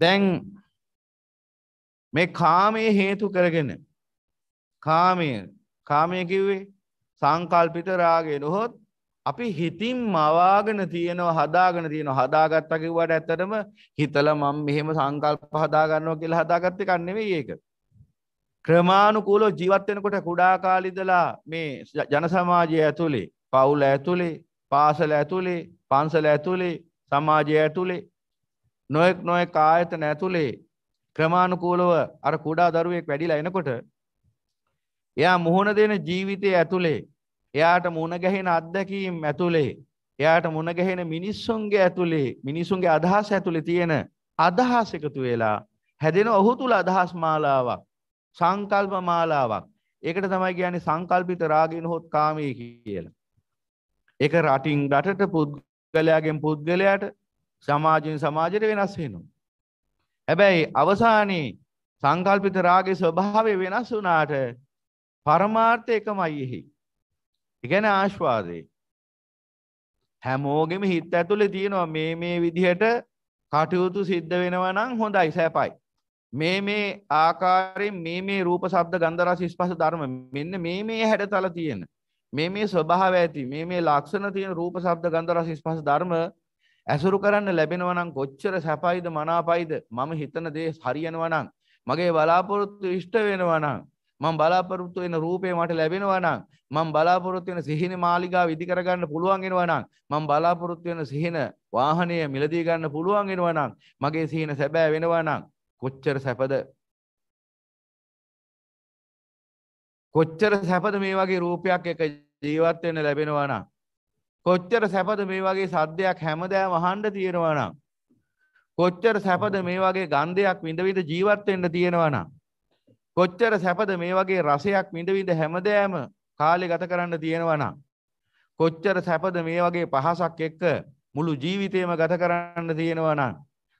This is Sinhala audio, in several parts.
දැන් මේ කාමයේ හේතු කරගෙන කාමය කාමය කිව්වේ සංකල්පිත රාගය නොහොත් අපි හිතින් මවාගෙන තියෙනවා හදාගෙන තියෙනවා හදාගත්තා කිව්වට ඇත්තටම හිතලා මම මෙහෙම සංකල්ප හදාගන්නවා කියලා හදාගත්ත එකක් නෙවෙයි ඒක. ක්‍රමානුකූලව ජීවත් වෙනකොට කුඩා කාලේ ඉඳලා මේ ජන සමාජය ඇතුලේ, පවුල ඇතුලේ, පාසල ඇතුලේ, පන්සල ඇතුලේ, සමාජය ඇතුලේ නොයෙක් නොයෙක් ආයතන ඇතුලේ ක්‍රමානුකූලව අර කුඩා දරුවෙක් වැඩිලා එනකොට එයා මුහුණ දෙන ජීවිතය ඇතුලේ එයාට මුණ ගැහෙන අත්දැකීම් ඇතුලේ එයාට මුණ ගැහෙන මිනිස්සුන්ගේ ඇතුලේ මිනිසුන්ගේ අදහස් ඇතුලේ තියෙන අදහස් එකතු වෙලා හැදෙන ඔහු තුල අදහස් මාලාවක් සංකල්ප මාලාවක් ඒකට තමයි කියන්නේ සංකල්පිත රාගින හොත් කාමී කියලා. ඒක රටින් රටට පුද්ගලයාගෙන් පුද්ගලයාට සමාජයෙන් සමාජයට වෙනස් වෙනවා. හැබැයි අවසානයේ සංකල්පිත රාගයේ ස්වභාවය වෙනස් වුණාට පරමාර්ථය එකමයි එහි. ඒ කියන්නේ ආස්වාදේ. හැමෝගෙම හිත ඇතුලේ තියෙනවා මේ මේ විදිහට කටයුතු සිද්ධ වෙනවා නම් හොඳයි සැපයි. මේ මේ ආකාරයෙන් මේ මේ රූප ශබ්ද ගන්ධ රස ස්පර්ශ ධර්ම මෙන්න මේ මේ හැඩතල තියෙන මේ මේ ස්වභාව ඇති මේ මේ ලක්ෂණ තියෙන රූප ශබ්ද ගන්ධ රස ස්පර්ශ ධර්ම ඇසුරු කරන්න ලැබෙනවා නම් කොච්චර සැපයිද මනාපයිද? මම හිතන දේ හරියනවා නම් මගේ බලාපොරොත්තු ඉෂ්ට වෙනවා නම් මම බලාපොරොත්තු වෙන රූපේ මට ලැබෙනවා නම් මම බලාපොරොත්තු වෙන සිහින මාලිගාව ඉදි කරගන්න පුළුවන් වෙනවා නම් මම බලාපොරොත්තු වෙන සිහින වාහනය මිලදී ගන්න පුළුවන් වෙනවා නම් මගේ සිහින සැබෑ වෙනවා නම් කොච්චර සැපද? කොච්චර සැපද මේ වගේ රූපයක් එක ජීවත් වෙන්න ලැබෙනවා නම්? කොච්චර සැපද මේ වගේ සද්දයක් හැමදාම අහන්න තියෙනවා නම්? කොච්චර සැපද මේ වගේ ගන්ධයක් විඳ විඳ ජීවත් වෙන්න තියෙනවා නම්? කොච්චර සැපද මේ වගේ රසයක් විඳ විඳ හැමදාම කාලේ ගත කරන්න තියෙනවා නම්? කොච්චර සැපද මේ වගේ පහසක් එක්ක මුළු ජීවිතේම ගත කරන්න තියෙනවා නම්?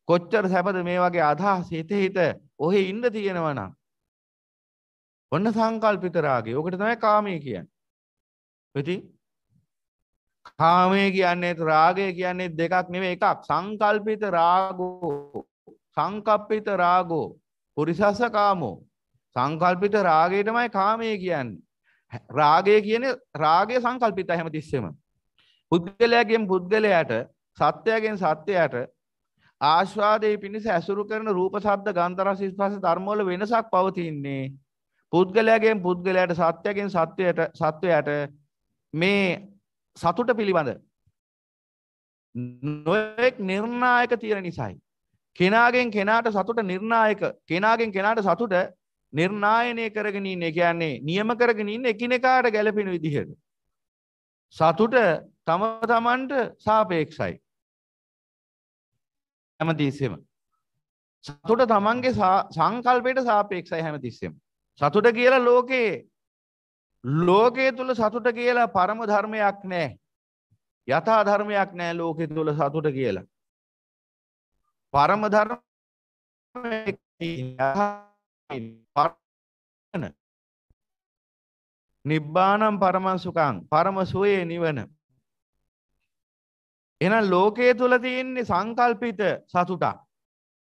කොච්චර සැපද මේ වගේ අදහස් හිත හිත ඔහෙ ඉන්න තියෙනවා නම්? ඔන්න සංකල්පිත රාගය. ඔකට තමයි කාමය කියන්නේ. ඉතින් කාමය කියන්නේ රාගය කියන්නේ දෙකක් නෙවෙයි එකක්. සංකල්පිත රාගෝ සංකප්පිත රාගෝ පුරිසස්ස කාමෝ සංකල්පිත රාගය තමයි කාමය කියන්නේ. රාගය කියන්නේ රාගය සංකල්පිතයි හැමතිස්සෙම. පුද්ගලයාගෙන් පුද්ගලයාට සත්‍යයෙන් සත්‍යයට ආශ්වාදයේ පිණිස ඇසුරු කරන රූප ශබ්ද ගන්ධ රස ස්පර්ශ ධර්ම වල වෙනසක් පවතින්නේ. පුද්ගලයාගෙන් පුද්ගලයාට සත්‍යයෙන් සත්‍යයට සත්වයට මේ සතුට පිළිබඳ නොයෙක් නිර්ණායක තියෙන නිසායි. කෙනාගෙන් කෙනාට සතුට නිර්ණායක කෙනාගෙන් කෙනාට සතුට නිර්ණායනය කරගෙන ඉන්නේ කියන්නේ නියම කරගෙන ඉන්න එකිනෙකාට ගැලපෙන විදිහට. සතුට තම තමන්ට සාපේක්ෂයි. හැමතිස්සෙම. සතුට තමන්ගේ සංකල්පයට සාපේක්ෂයි හැමතිස්සෙම. සතුට කියලා ලෝකයේ ලෝකයේ තුල සතුට කියලා පරම ධර්මයක් නෑ. යථා ධර්මයක් නෑ ලෝකෙ තුල සතුට කියලා. පරම ධර්ම පරණ නිබ්බානම් පරමසුකං පරම සුවේ නිවන එහෙනම් ලෝකයේ තුල තියෙන්නේ සංකල්පිත සතුටක්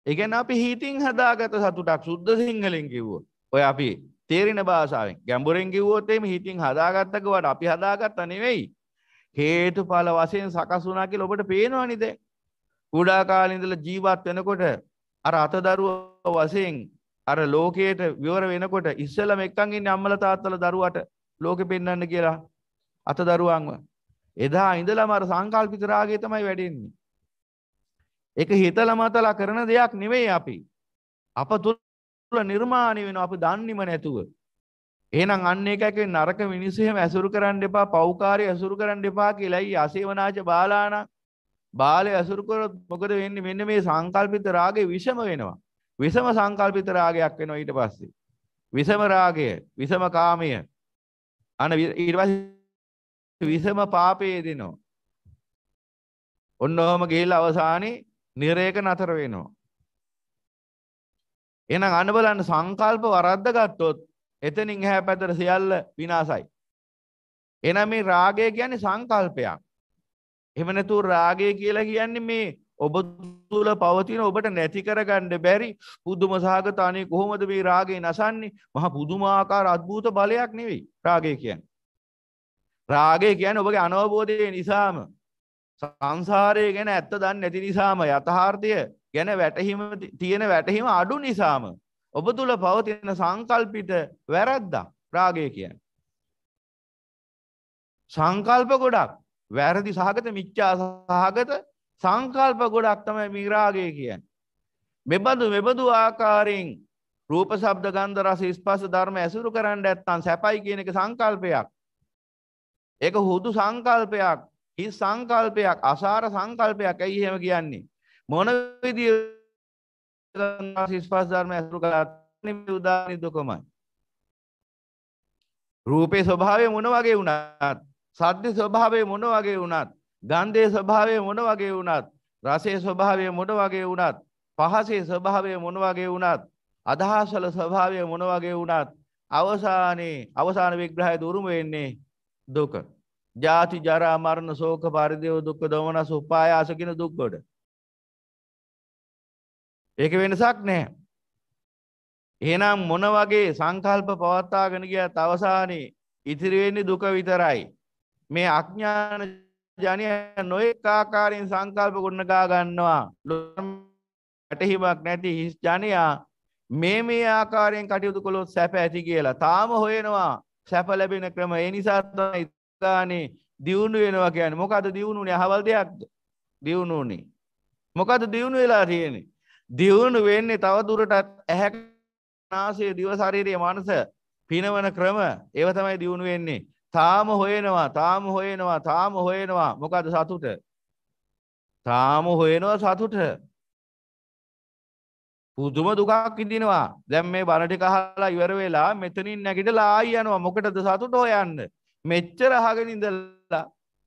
ඒ කියන්නේ අපි හිතින් හදාගත සතුටක් සුද්ධ සිංහලෙන් කිව්වොත් ඔය අපි තේරෙන භාෂාවෙන් ගැඹුරෙන් කිව්වොත් එimhe හිතින් හදාගත්ත කවට අපි හදාගත්ත නෙවෙයි හේතුඵල වශයෙන් සකස් වුණා කියලා ඔබට පේනවනේ දැන් කුඩා කාලේ ඉඳලා ජීවත් වෙනකොට අර අතදරුව වශයෙන් අර ලෝකයට විවර වෙනකොට ඉස්සෙල්ලම එක්කන් ඉන්නේ අම්මලා තාත්තලා දරුවට ලෝකෙ පෙන්වන්න කියලා අත දරුවන්ව. එදා ඉඳලම අර සංකල්පිත රාගය තමයි වැඩෙන්නේ. ඒක හිතලා මතලා කරන දෙයක් නෙවෙයි අපි. අප තුල නිර්මාණය වෙනවා අපි දන්නේම නැතුව. එහෙනම් අන්න එකක නරක මිනිස්සු එහෙම ඇසුරු කරන්න එපා, පෞකාරය ඇසුරු කරන්න එපා කියලායි අසේවනාච බාලාන බාලය ඇසුරු කරොත් මොකද වෙන්නේ? මෙන්න මේ සංකල්පිත රාගේ විෂම වෙනවා. විසම සංකල්පිත රාගයක් වෙනවා ඊට පස්සේ. විසම රාගය, විසම කාමය. අන ඊට පස්සේ විසම පාපයේ දෙනවා. ඔන්න ඔහම ගිහිල්ලා අවසානයේ නිරේක නතර වෙනවා. එහෙනම් අන්න බලන්න සංකල්ප වරද්ද ගත්තොත් එතනින් එහා පැත්තට සියල්ල විනාසයි. එහෙනම් මේ රාගය කියන්නේ සංකල්පයක්. එහෙම නැතුව රාගය කියලා කියන්නේ මේ ඔබ තුළ පවතින ඔබට නැති කරගන්න බැරි පුදුම සහගත අනේ කොහොමද මේ රාගේ නසන්නේ මහා පුදුමාකාර අద్භූත බලයක් නෙවෙයි රාගය කියන්නේ. රාගය කියන්නේ ඔබගේ අනවබෝධය නිසාම සංසාරය ගැන ඇත්ත දන්නේ නැති නිසාම යථාර්ථය ගැන වැටහීම තියෙන වැටහීම අඩු නිසාම ඔබ තුළ පවතින සංකල්පිත වැරද්දක් රාගය කියන්නේ. සංකල්ප ගොඩක් වැරදි සහගත මිච්ඡා සහගත සංකල්ප ගොඩක් තමයි මේ රාගය කියන්නේ. මෙබඳු මෙබඳු ආකාරයෙන් රූප ශබ්ද ගන්ධ රස ස්පර්ශ ධර්ම ඇසුරු කරන්න නැත්නම් සැපයි කියන එක සංකල්පයක්. ඒක හුදු සංකල්පයක්, හිස් සංකල්පයක්, අසාර සංකල්පයක්. ඇයි එහෙම කියන්නේ? මොන විදියට ස්පර්ශ ධර්ම ඇසුරු කළත් උදාහරණ දුකමයි. රූපේ ස්වභාවය මොන වගේ වුණත් සද්ද ස්වභාවය මොන වගේ වුණත් ගන්ධයේ ස්වභාවය මොන වගේ වුණත් රසයේ ස්වභාවය මොන වගේ වුණත් පහසේ ස්වභාවය මොන වගේ වුණත් අදහස් වල ස්වභාවය මොන වගේ වුණත් අවසානයේ අවසාන විග්‍රහය දුරුම වෙන්නේ දුක. ජාති ජරා මරණ ශෝක පරිදේව දුක්ඛ දෝමනස උපායාස කියන දුක් කොට. ඒක වෙනසක් නැහැ. එහෙනම් මොන වගේ සංකල්ප පවත්වාගෙන ගියත් අවසානයේ ඉතිරි වෙන්නේ දුක විතරයි. මේ අඥාන ජනය නොයෙක් ආකාරයෙන් සංකල්ප ගොඩනගා ගන්නවා. වැටහිමක් නැති හිස් ජනයා මේ මේ ආකාරයෙන් කටයුතු කළොත් සැප ඇති කියලා. තාම හොයනවා සැප ලැබෙන ක්‍රම. ඒ නිසා තමයි ගානේ දියුණු වෙනවා කියන්නේ. මොකද දියුණුනේ අහවල් දෙයක්ද? දියුණුනේ. මොකද දියුණු වෙලා තියෙන්නේ? දියුණු වෙන්නේ තව දුරටත් ඇහැ නාසය දිව ශරීරයේ මනස පිනවන ක්‍රම ඒව තමයි දියුණු වෙන්නේ. තාම හොයනවා තාම හොයනවා තාම හොයනවා. මොකද සතුට? තාම හොයනවා සතුට. පුදුම දුකක් ඉදිනවා දැන් මේ බණ ටික අහලා ඉවර වෙලා මෙතනින් නැගිටලා ආයි යනවා. මොකටද සතුට හොයන්න? මෙච්චර අහගෙන ඉඳලා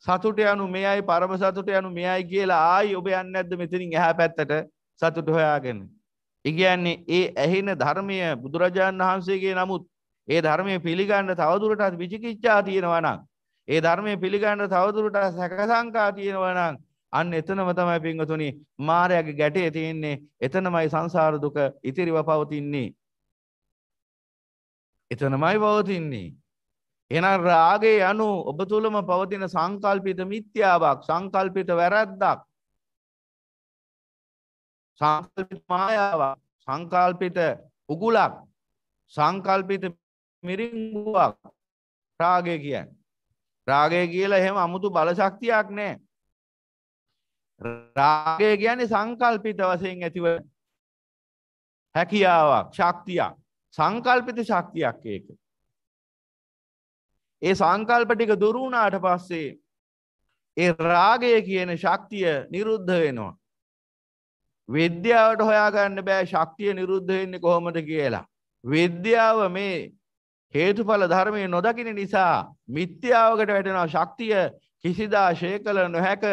සතුට යනු මෙයයි පරම සතුට යනු මෙයයි කියලා ආයි ඔබ යන්නේ නැද්ද මෙතනින්? එහා පැත්තට. සතුට හොයාගෙන. ඒ කියන්නේ ඒ ඇහෙන ධර්මය බුදුරජාණන් වහන්සේගේ නමුත් ඒ ධර්මය පිළිගන්න තවදුරටත් විචිකිච්ඡා තියෙනවා නම් ඒ ධර්මය පිළිගන්න තවදුරටත් සැකසංකා තියෙනවා නම් අන්න එතනම තමයි පින්වතුනි මායාවේ ගැටේ තියෙන්නේ. එතනමයි සංසාර දුක ඉතිරිව පවතින්නේ. එතනමයි පවතින්නේ. එහෙනම් රාගය යනු ඔබ තුලම පවතින සංකල්පිත මිත්‍යාවක් සංකල්පිත වැරද්දක් සංකල්පිත මායාවක් සංකල්පිත උගුලක් සංකල්පිත මිරිංගුවක් රාගය කියන්නේ. රාගය කියලා එහෙම අමුතු බල ශක්තියක් නෑ. රාගය කියන්නේ සංකල්පිත වශයෙන් ඇතිව හැකියාවක් ශක්තියක් සංකල්පිත ශක්තියක් ඒක. ඒ සංකල්ප ටික දුරු වුණාට පස්සේ ඒ රාගය කියන ශක්තිය නිරුද්ධ වෙනවා. විද්‍යාවට හොයාගන්න බෑ ශක්තිය නිරුද්ධ වෙන්නේ කොහොමද කියලා. විද්‍යාව මේ හේතුඵල ධර්මය නොදකින නිසා මිත්‍යාවකට වැටෙනවා ශක්තිය කිසිදා ශය කළ නොහැක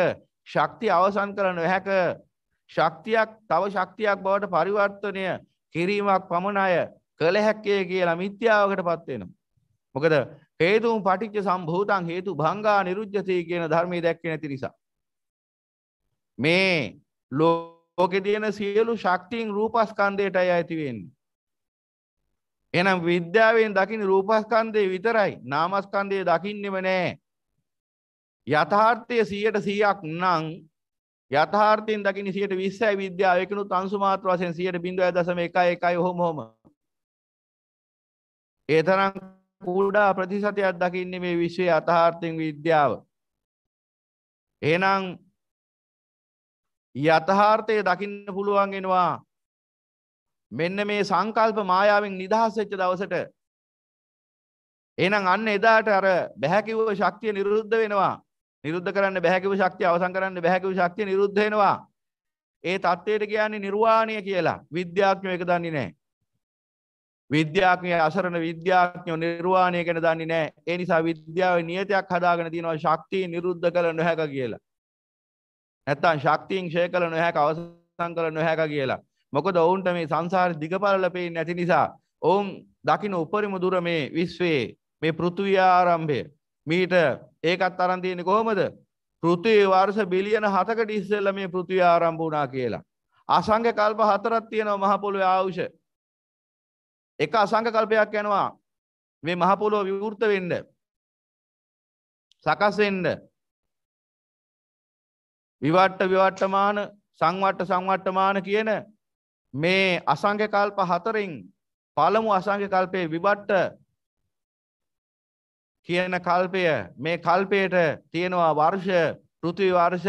ශක්තිය අවසන් කළ නොහැක ශක්තියක් තව ශක්තියක් බවට පරිවර්තනය කිරීමක් පමණය කළ හැක්කේ කියලා මිත්‍යාවකට පත්වෙනවා. මොකද හේතුම් පටිච්ච සම්භූතන් හේතු භංගා නිරුද්ධති කියන ධර්මයේ දැක්කේ නැති නිසා. මේ ලෝකේ තියෙන සියලු ශක්තියින් රූපස්කන්ධයටයි ඇති වෙන්නේ. එහෙනම් විද්‍යාවෙන් දකින්න රූපස්කන්ධය විතරයි නාමස්කන්ධය දකින්නෙම නෑ. යථාර්ථය 100%ක් නම් යථාර්ථයෙන් දකින්න 120යි විද්‍යාව ඒකනුත් අංශු මාත්‍ර වශයෙන් 0.1.1 ඔහොම ඔහොම. ඒ තරම් කුඩා ප්‍රතිශතයක් දකින්නේ මේ විශ්වයේ යථාර්ථයෙන් විද්‍යාව. එහෙනම් යථහාර්ථය දකින්න පුළුවන්ගෙනවා මෙන්න මේ සංකල්ප මායාවෙන් නිදහස් වෙච්ච දවසට එහෙනම් අන්න එදාට අර බහැකිව්ව ශක්තිය නිරුද්ධ වෙනවා නිරුද්ධ කරන්න බැහැකිව ශක්තිය අවසන් කරන්න බැහැකිව ශක්තිය නිරුද්ධ වෙනවා ඒ தത്വයට කියන්නේ නිර්වාණය කියලා විද්‍යාඥයෝ ඒක දන්නේ නැහැ විද්‍යාඥයෝ අසරණ විද්‍යාඥයෝ නිර්වාණය ගැන දන්නේ නැහැ ඒ නිසා විද්‍යාවේ නියතයක් හදාගෙන තියෙනවා ශක්තිය නිරුද්ධ කළ නොහැක කියලා නැත්තම් ශක්තියෙන් ක්ෂය කළ නොහැක අවසන් කළ නොහැක කියලා. මොකද ඔවුන්ට මේ සංසාර දිගපරල පේන්නේ නැති නිසා ඔවුන් දකින උපරිම දුර මේ විශ්වයේ මේ පෘථිවි ආරම්භය මීට ඒකත් අරන් තියෙන්නේ කොහොමද පෘථිවි වර්ෂ බිලියන 7කට ඉස්සෙල්ලා මේ පෘථිවිය ආරම්භ වුණා කියලා. අසංඛ්‍ය කල්ප හතරක් තියෙනවා මහ පොළොවේ ආයුෂ. එක අසංඛ්‍ය කල්පයක් යනවා මේ මහ පොළොව විවෘත වෙන්න. සකස් වෙන්න. විවට්ට විවට්ටමාන සංවට්ට සංවට්ටමාන කියන මේ අසංඛ්‍ය කල්ප හතරෙන් පළමු අසංඛ්‍ය කල්පයේ විවට්ට කියන කල්පය මේ කල්පයට තියෙනවා වර්ෂ පෘථිවි වර්ෂ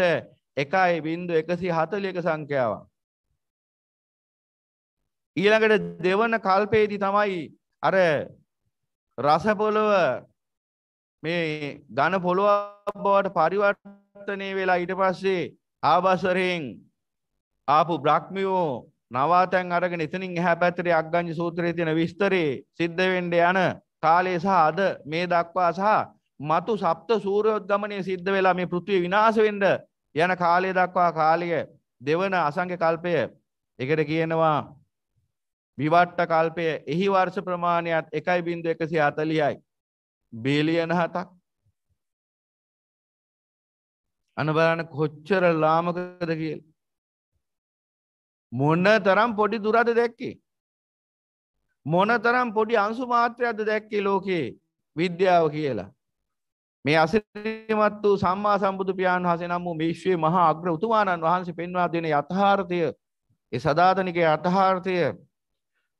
1.141 සංඛ්‍යාවක්. ඊළඟට දෙවන කල්පයේදී තමයි අර රස පොළව මේ ඝන පොළොවක් බවට පරිවර්තනය වෙලා ඊට පස්සේ ආවසරයෙන් ආපු බ්‍රහ්මියෝ නවාතැන් අරගෙන එතනින් එහා පැත්තට අග්ගඤ්ඤ සූත්‍රයේ තියෙන විස්තරේ සිද්ධ වෙන්න යන කාලය සහ අද මේ දක්වා සහ මතු සප්ත සූර්යෝද්ගමනය සිද්ධ වෙලා මේ පෘථිවිය විනාශ වෙන්න යන කාලය දක්වා කාලය දෙවන අසංඛ්‍ය කල්පය. එකට කියනවා විවට්ට කල්පය. එහි වර්ෂ ප්‍රමාණයත් 1.140යි බිලියන 7ක් අන බලන්න කොච්චර ලාමකද කියලා මොන තරම් පොඩි දුරද දැක්කේ මොන තරම් පොඩි අංශු මාත්‍රයක්ද දැක්කේ ලෝකේ විද්‍යාව කියලා මේ අසිරිමත් වූ සම්මා සම්බුදු පියාණන් වහන්සේ නම් වූ මේ විශ්වයේ මහා අග්‍ර උතුමාණන් වහන්සේ පෙන්වා දෙන යථාර්ථය ඒ සදාතනික යථාර්ථය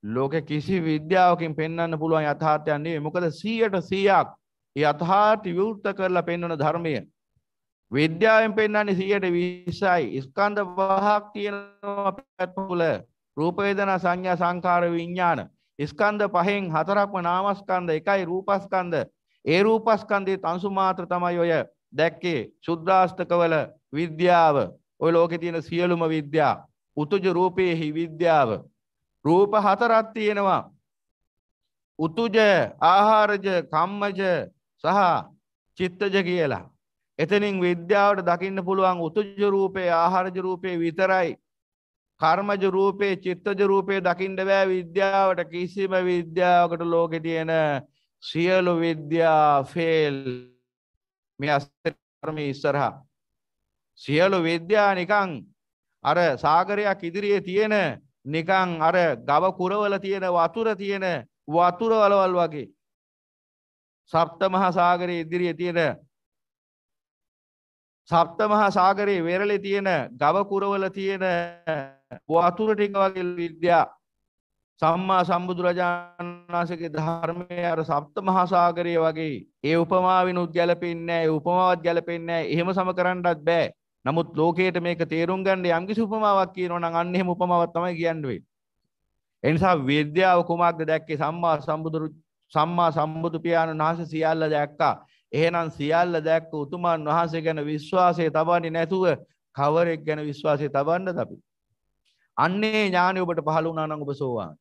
ලෝකෙ කිසි විද්‍යාවකින් පෙන්වන්න පුළුවන් යථාර්ථයක් නෙවෙයි. මොකද 100ට 100ක් යථාර්ථ විවෘත කරලා පෙන්වන ධර්මය. විද්‍යාවෙන් පෙන්වන්නේ 120යි. ස්කන්ධ පහක් තියෙනවා පැතුල. රූප වේදනා සංඥා සංකාර විඥාන. ස්කන්ධ පහෙන් හතරක්ම නාමස්කන්ධ එකයි රූපස්කන්ධ. ඒ රූපස්කන්ධයේ අංශු මාත්‍ර තමයි ඔය දැක්කේ සුද්‍රාෂ්ටකවල විද්‍යාව. ඔය ලෝකේ තියෙන සියලුම විද්‍යා. උතුජ රූපේහි විද්‍යාව. රූප හතරක් තියෙනවා. උතුජ ආහාරජ කම්මජ සහ චිත්තජ කියලා. එතනින් විද්‍යාවට දකින්න පුළුවන් උතුජ රූපේ ආහාරජ රූපේ විතරයි. කර්මජ රූපේ චිත්තජ රූපේ දකින්න බෑ විද්‍යාවට. කිසිම විද්‍යාවකට ලෝකේ තියෙන සියලු විද්‍යා ෆේල් මේ අස්තරමේ ඉස්සරහා. සියලු විද්‍යා නිකන් අර සාගරයක් ඉදිරියේ තියෙන නිකං අර ගව කුරවල තියෙන වතුර තියෙන වතුර වලවල් වගේ. සප්ත මහා සාගරයේ ඉදිරියේ තියෙන සප්ත මහා සාගරයේ වෙරළේ තියෙන ගව කුරවල තියෙන වතුර ටික වගේ විද්‍යා සම්මා සම්බුදුරජාණන් වහන්සේගේ ධර්මයේ අර සප්ත මහා සාගරය වගේ ඒ උපමාවිනුත් ගැලපෙන්නේ නැහැ ඒ උපමාවත් ගැලපෙන්නේ නැහැ එහෙම සම කරන්නත් බෑ නමුත් ලෝකයට මේක තේරුම් ගන්න යම්කිසි උපමාවක් කියනවා නම් අන්න එහෙම උපමාවක් තමයි කියන්න වෙන්නේ. ඒ නිසා විද්‍යාව කුමක්ද දැක්කේ සම්මා සම්බුදු සම්මා සම්බුදු පියාණන් වහන්සේ සියල්ල දැක්කා. එහෙනම් සියල්ල දැක්ක උතුමන් වහන්සේ ගැන විශ්වාසය තබන්නේ නැතුව කවරෙක් ගැන විශ්වාසය තබන්නද අපි? අන්නේ ඥානෙ ඔබට පහළ වුණා නම් ඔබ සෝවාන්.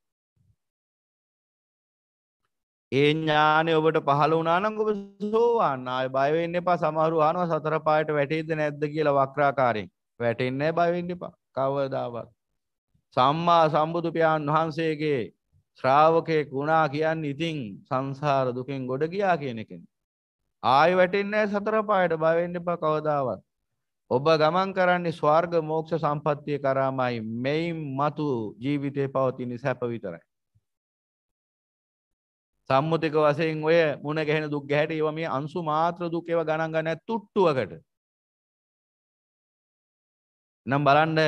ඒ ඥානය ඔබට පහළ වුණා නම් ඔබ සෝවාන්. ආයේ බය වෙන්න එපා. සමහරු අහනවා සතර පායට වැටෙයිද නැද්ද කියලා වක්‍රාකාරයෙන්. වැටෙන්නේ නැහැ බය වෙන්න එපා. කවදාවත්. සම්මා සම්බුදු පියාණන් වහන්සේගේ ශ්‍රාවකයෙක් වුණා කියන්නේ ඉතින් සංසාර දුකෙන් ගොඩ ගියා කියන එකනේ. ආයෙ වැටෙන්නේ නැහැ සතර පායට බය වෙන්න එපා කවදාවත්. ඔබ ගමන් කරන්නේ ස්වර්ග මෝක්ෂ සම්පත්තිය කරාමයි මෙයින් මතු ජීවිතේ පවතින සැප විතරයි. සම්මුතික වශයෙන් ඔය මුණ ගැහෙන දුක් ගැහැට ඒවා මේ අංශු මාත්‍ර දුක් ඒවා ගණන් ගන්න තුට්ටුවකට. නම් බලන්න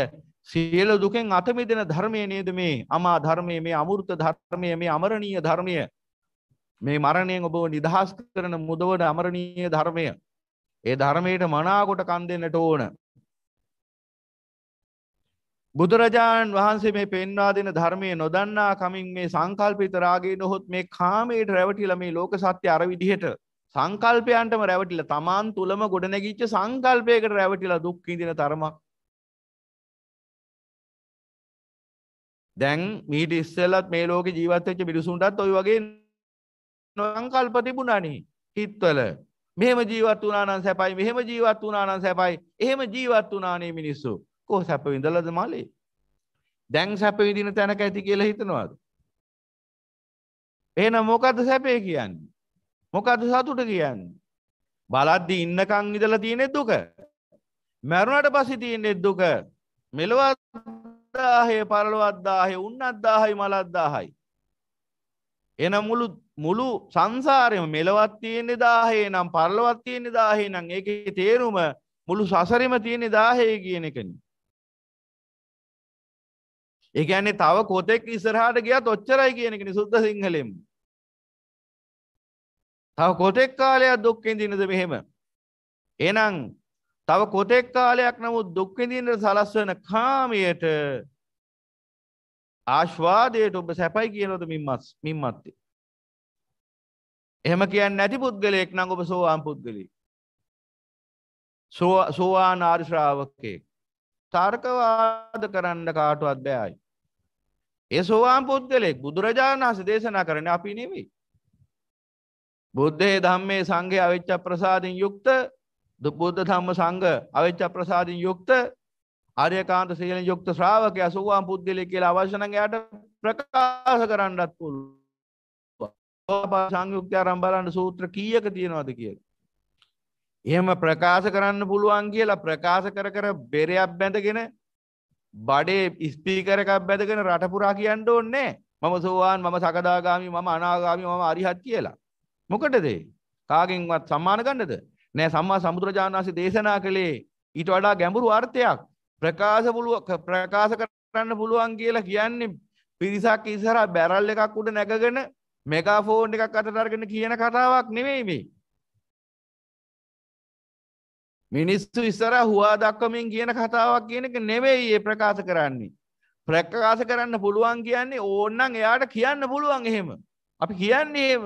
සියලු දුකෙන් අත මිදෙන ධර්මයේ නේද මේ? අමා ධර්මයේ මේ අමෘත ධර්මයේ මේ අමරණීය ධර්මය. මේ මරණයෙන් ඔබව නිදහස් කරන මුදවන අමරණීය ධර්මය. ඒ ධර්මයට මනාකොට කන් දෙන්නට ඕන. බුදුරජාණන් වහන්සේ මේ පෙන්වා දෙන ධර්මය නොදන්නා කමින් මේ සංකල්පිත රාගේ නොහොත් මේ කාමයට රැවටිලා මේ ලෝක සත්‍ය අර විදිහට සංකල්පයන්ටම රැවටිලා තමන් තුලම ගොඩනැගිච්ච සංකල්පයකට රැවටිලා දුක් විඳින තරමක් දැන් මීට ඉස්සෙල්ලත් මේ ලෝකේ ජීවත් වෙච්ච මිනිසුන්ටත් ওই වගේ සංකල්ප තිබුණානේ හිතවල. මෙහෙම ජීවත් වුණා නම් සැපයි මෙහෙම ජීවත් වුණා නම් සැපයි එහෙම ජීවත් වුණානේ මිනිස්සු. කො සැප විඳලද මලේ? දැන් සැප විඳින තැනක ඇති කියලා හිතනවාද? එහෙනම් මොකද්ද සැපේ කියන්නේ? මොකද්ද සතුට කියන්නේ? බලද්දි ඉන්නකන් ඉඳලා තියෙන දුක. මැරුණට පස්සේ තියෙන්නේ දුක. මෙලවත් 1000 පරලොවත් 1000 උන්නත් 1000යි මලත් 1000යි. එන මුළු මුළු සංසාරෙම මෙලවත් තියෙන්නේ 1000 නම් පරලොවත් තියෙන්නේ 1000 නම් ඒකේ තේරුම මුළු සසරෙම තියෙන්නේ 1000 කියන එකනේ. ඒ කියන්නේ තව කොතෙක් ඉස්සරහට ගියත් ඔච්චරයි කියන එකනේ සුද්ධ සිංහලෙන්. තව කොතෙක් කාලයක් දුක් විඳිනද මෙහෙම? එහෙනම් තව කොතෙක් කාලයක් නමුත් දුක් විඳින්න සලස්වන කාමයට ආශ්වාදයට ඔබ සැපයි කියනවද මින්මත් මින්මත්තේ? එහෙම කියන්නේ නැති පුද්ගලයෙක් නම් ඔබ සෝවාන් පුද්ගලයෙක්. සෝවාන් ආර්ය ශ්‍රාවකයෙක්. තර්කවාද කරන්න කාටවත් බෑයි. ඒ සෝවාන් පුද්ගලෙක් බුදුරජාණන් වහන්සේ දේශනා කරන්නේ අපි නෙවෙයි. බුද්ධේ ධම්මේ සංඝේ අවිච්ඡ ප්‍රසාදින් යුක්ත බුද්ධ ධම්ම සංඝ අවිච්ඡ ප්‍රසාදින් යුක්ත ආර්යකාන්ත සීලෙන් යුක්ත ශ්‍රාවකයා සෝවාන් පුද්ගලයෙක් කියලා අවශ්‍ය නම් එයාට ප්‍රකාශ කරන්නත් පුළුවන්. සංයුක්තය ආරම්භ බලන්න සූත්‍ර කීයක තියෙනවද කියලා. එහෙම ප්‍රකාශ කරන්න පුළුවන් කියලා ප්‍රකාශ කර කර බෙරයක් බැඳගෙන බඩේ ස්පීකර එකක් බැඳගෙන රටපුරා කියන්න ඕනේ මම සෝවාන් මම සකදාගාමි මම අනාගාමි මම අරිහත් කියලා. මොකටද කාගෙන්වත් සම්මාන ගන්නද? නෑ සම්මා සම්බුදුරජාණන් වහන්සේ දේශනා කළේ ඊට වඩා ගැඹුරු අර්ථයක්. ප්‍රකාශ ප්‍රකාශ කරන්න පුළුවන් කියලා කියන්නේ පිරිසක් ඉස්සරහා බැරල් එකක් උඩ නැගගෙන මෙගාෆෝන් එකක් අතට අරගෙන කියන කතාවක් නෙමෙයි මේ. මිනිස්සු ඉස්සර හුවා දක්වමින් කියන කතාවක් කියන එක නෙවෙයි ඒ ප්‍රකාශ කරන්නේ. ප්‍රකාශ කරන්න පුළුවන් කියන්නේ ඕන්නම් එයාට කියන්න පුළුවන් එහෙම. අපි කියන්නේ එහෙම.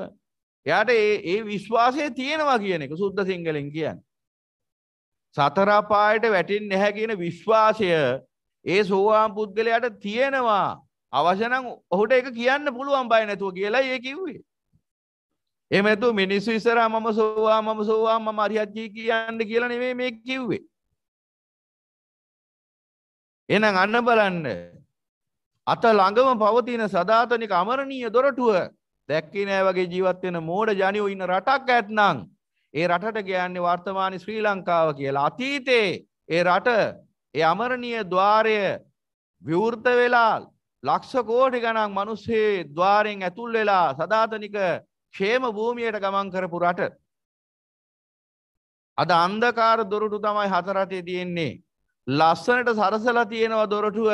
එයාට ඒ විශ්වාසය තියෙනවා කියන එක සුද්ධ සිංහලෙන් කියන්නේ. සතර අපායට වැටෙන්නේ නැහැ කියන විශ්වාසය ඒ සෝවාන් පුද්ගලයාට තියෙනවා. අවශ්‍ය නම් ඔහුට ඒක කියන්න පුළුවන් බය නැතුව කියලා ඒ කිව්වේ. එහෙම නැතුව මිනිස්සු ඉස්සරහා මම සෝවා මම සෝවා මම අරිහත්ජී කියන්න කියලා නෙමෙයි මේ කිව්වේ. එහෙනම් අන්න බලන්න. අත ළඟම පවතින සදාතනික අමරණීය දොරටුව දැක්කේ නෑ වගේ ජීවත් වෙන මෝඩ ජනියෝ ඉන්න රටක් ඇත්නම් ඒ රටට ගයන්නේ වර්තමාන ශ්‍රී ලංකාව කියලා. අතීතයේ ඒ රට ඒ අමරණිය ద్వාරය විවෘත වෙලා ලක්ෂ කෝටි ගණන් මිනිස්සේ ద్వාරයෙන් ඇතුල් වෙලා සදාතනික ക്ഷേම භූමියට ගමන් කරපු රට. අද අන්ධකාර දොරටු තමයි හතරටේ තියෙන්නේ. ලස්සනට සරසලා තියෙනවා දොරටුව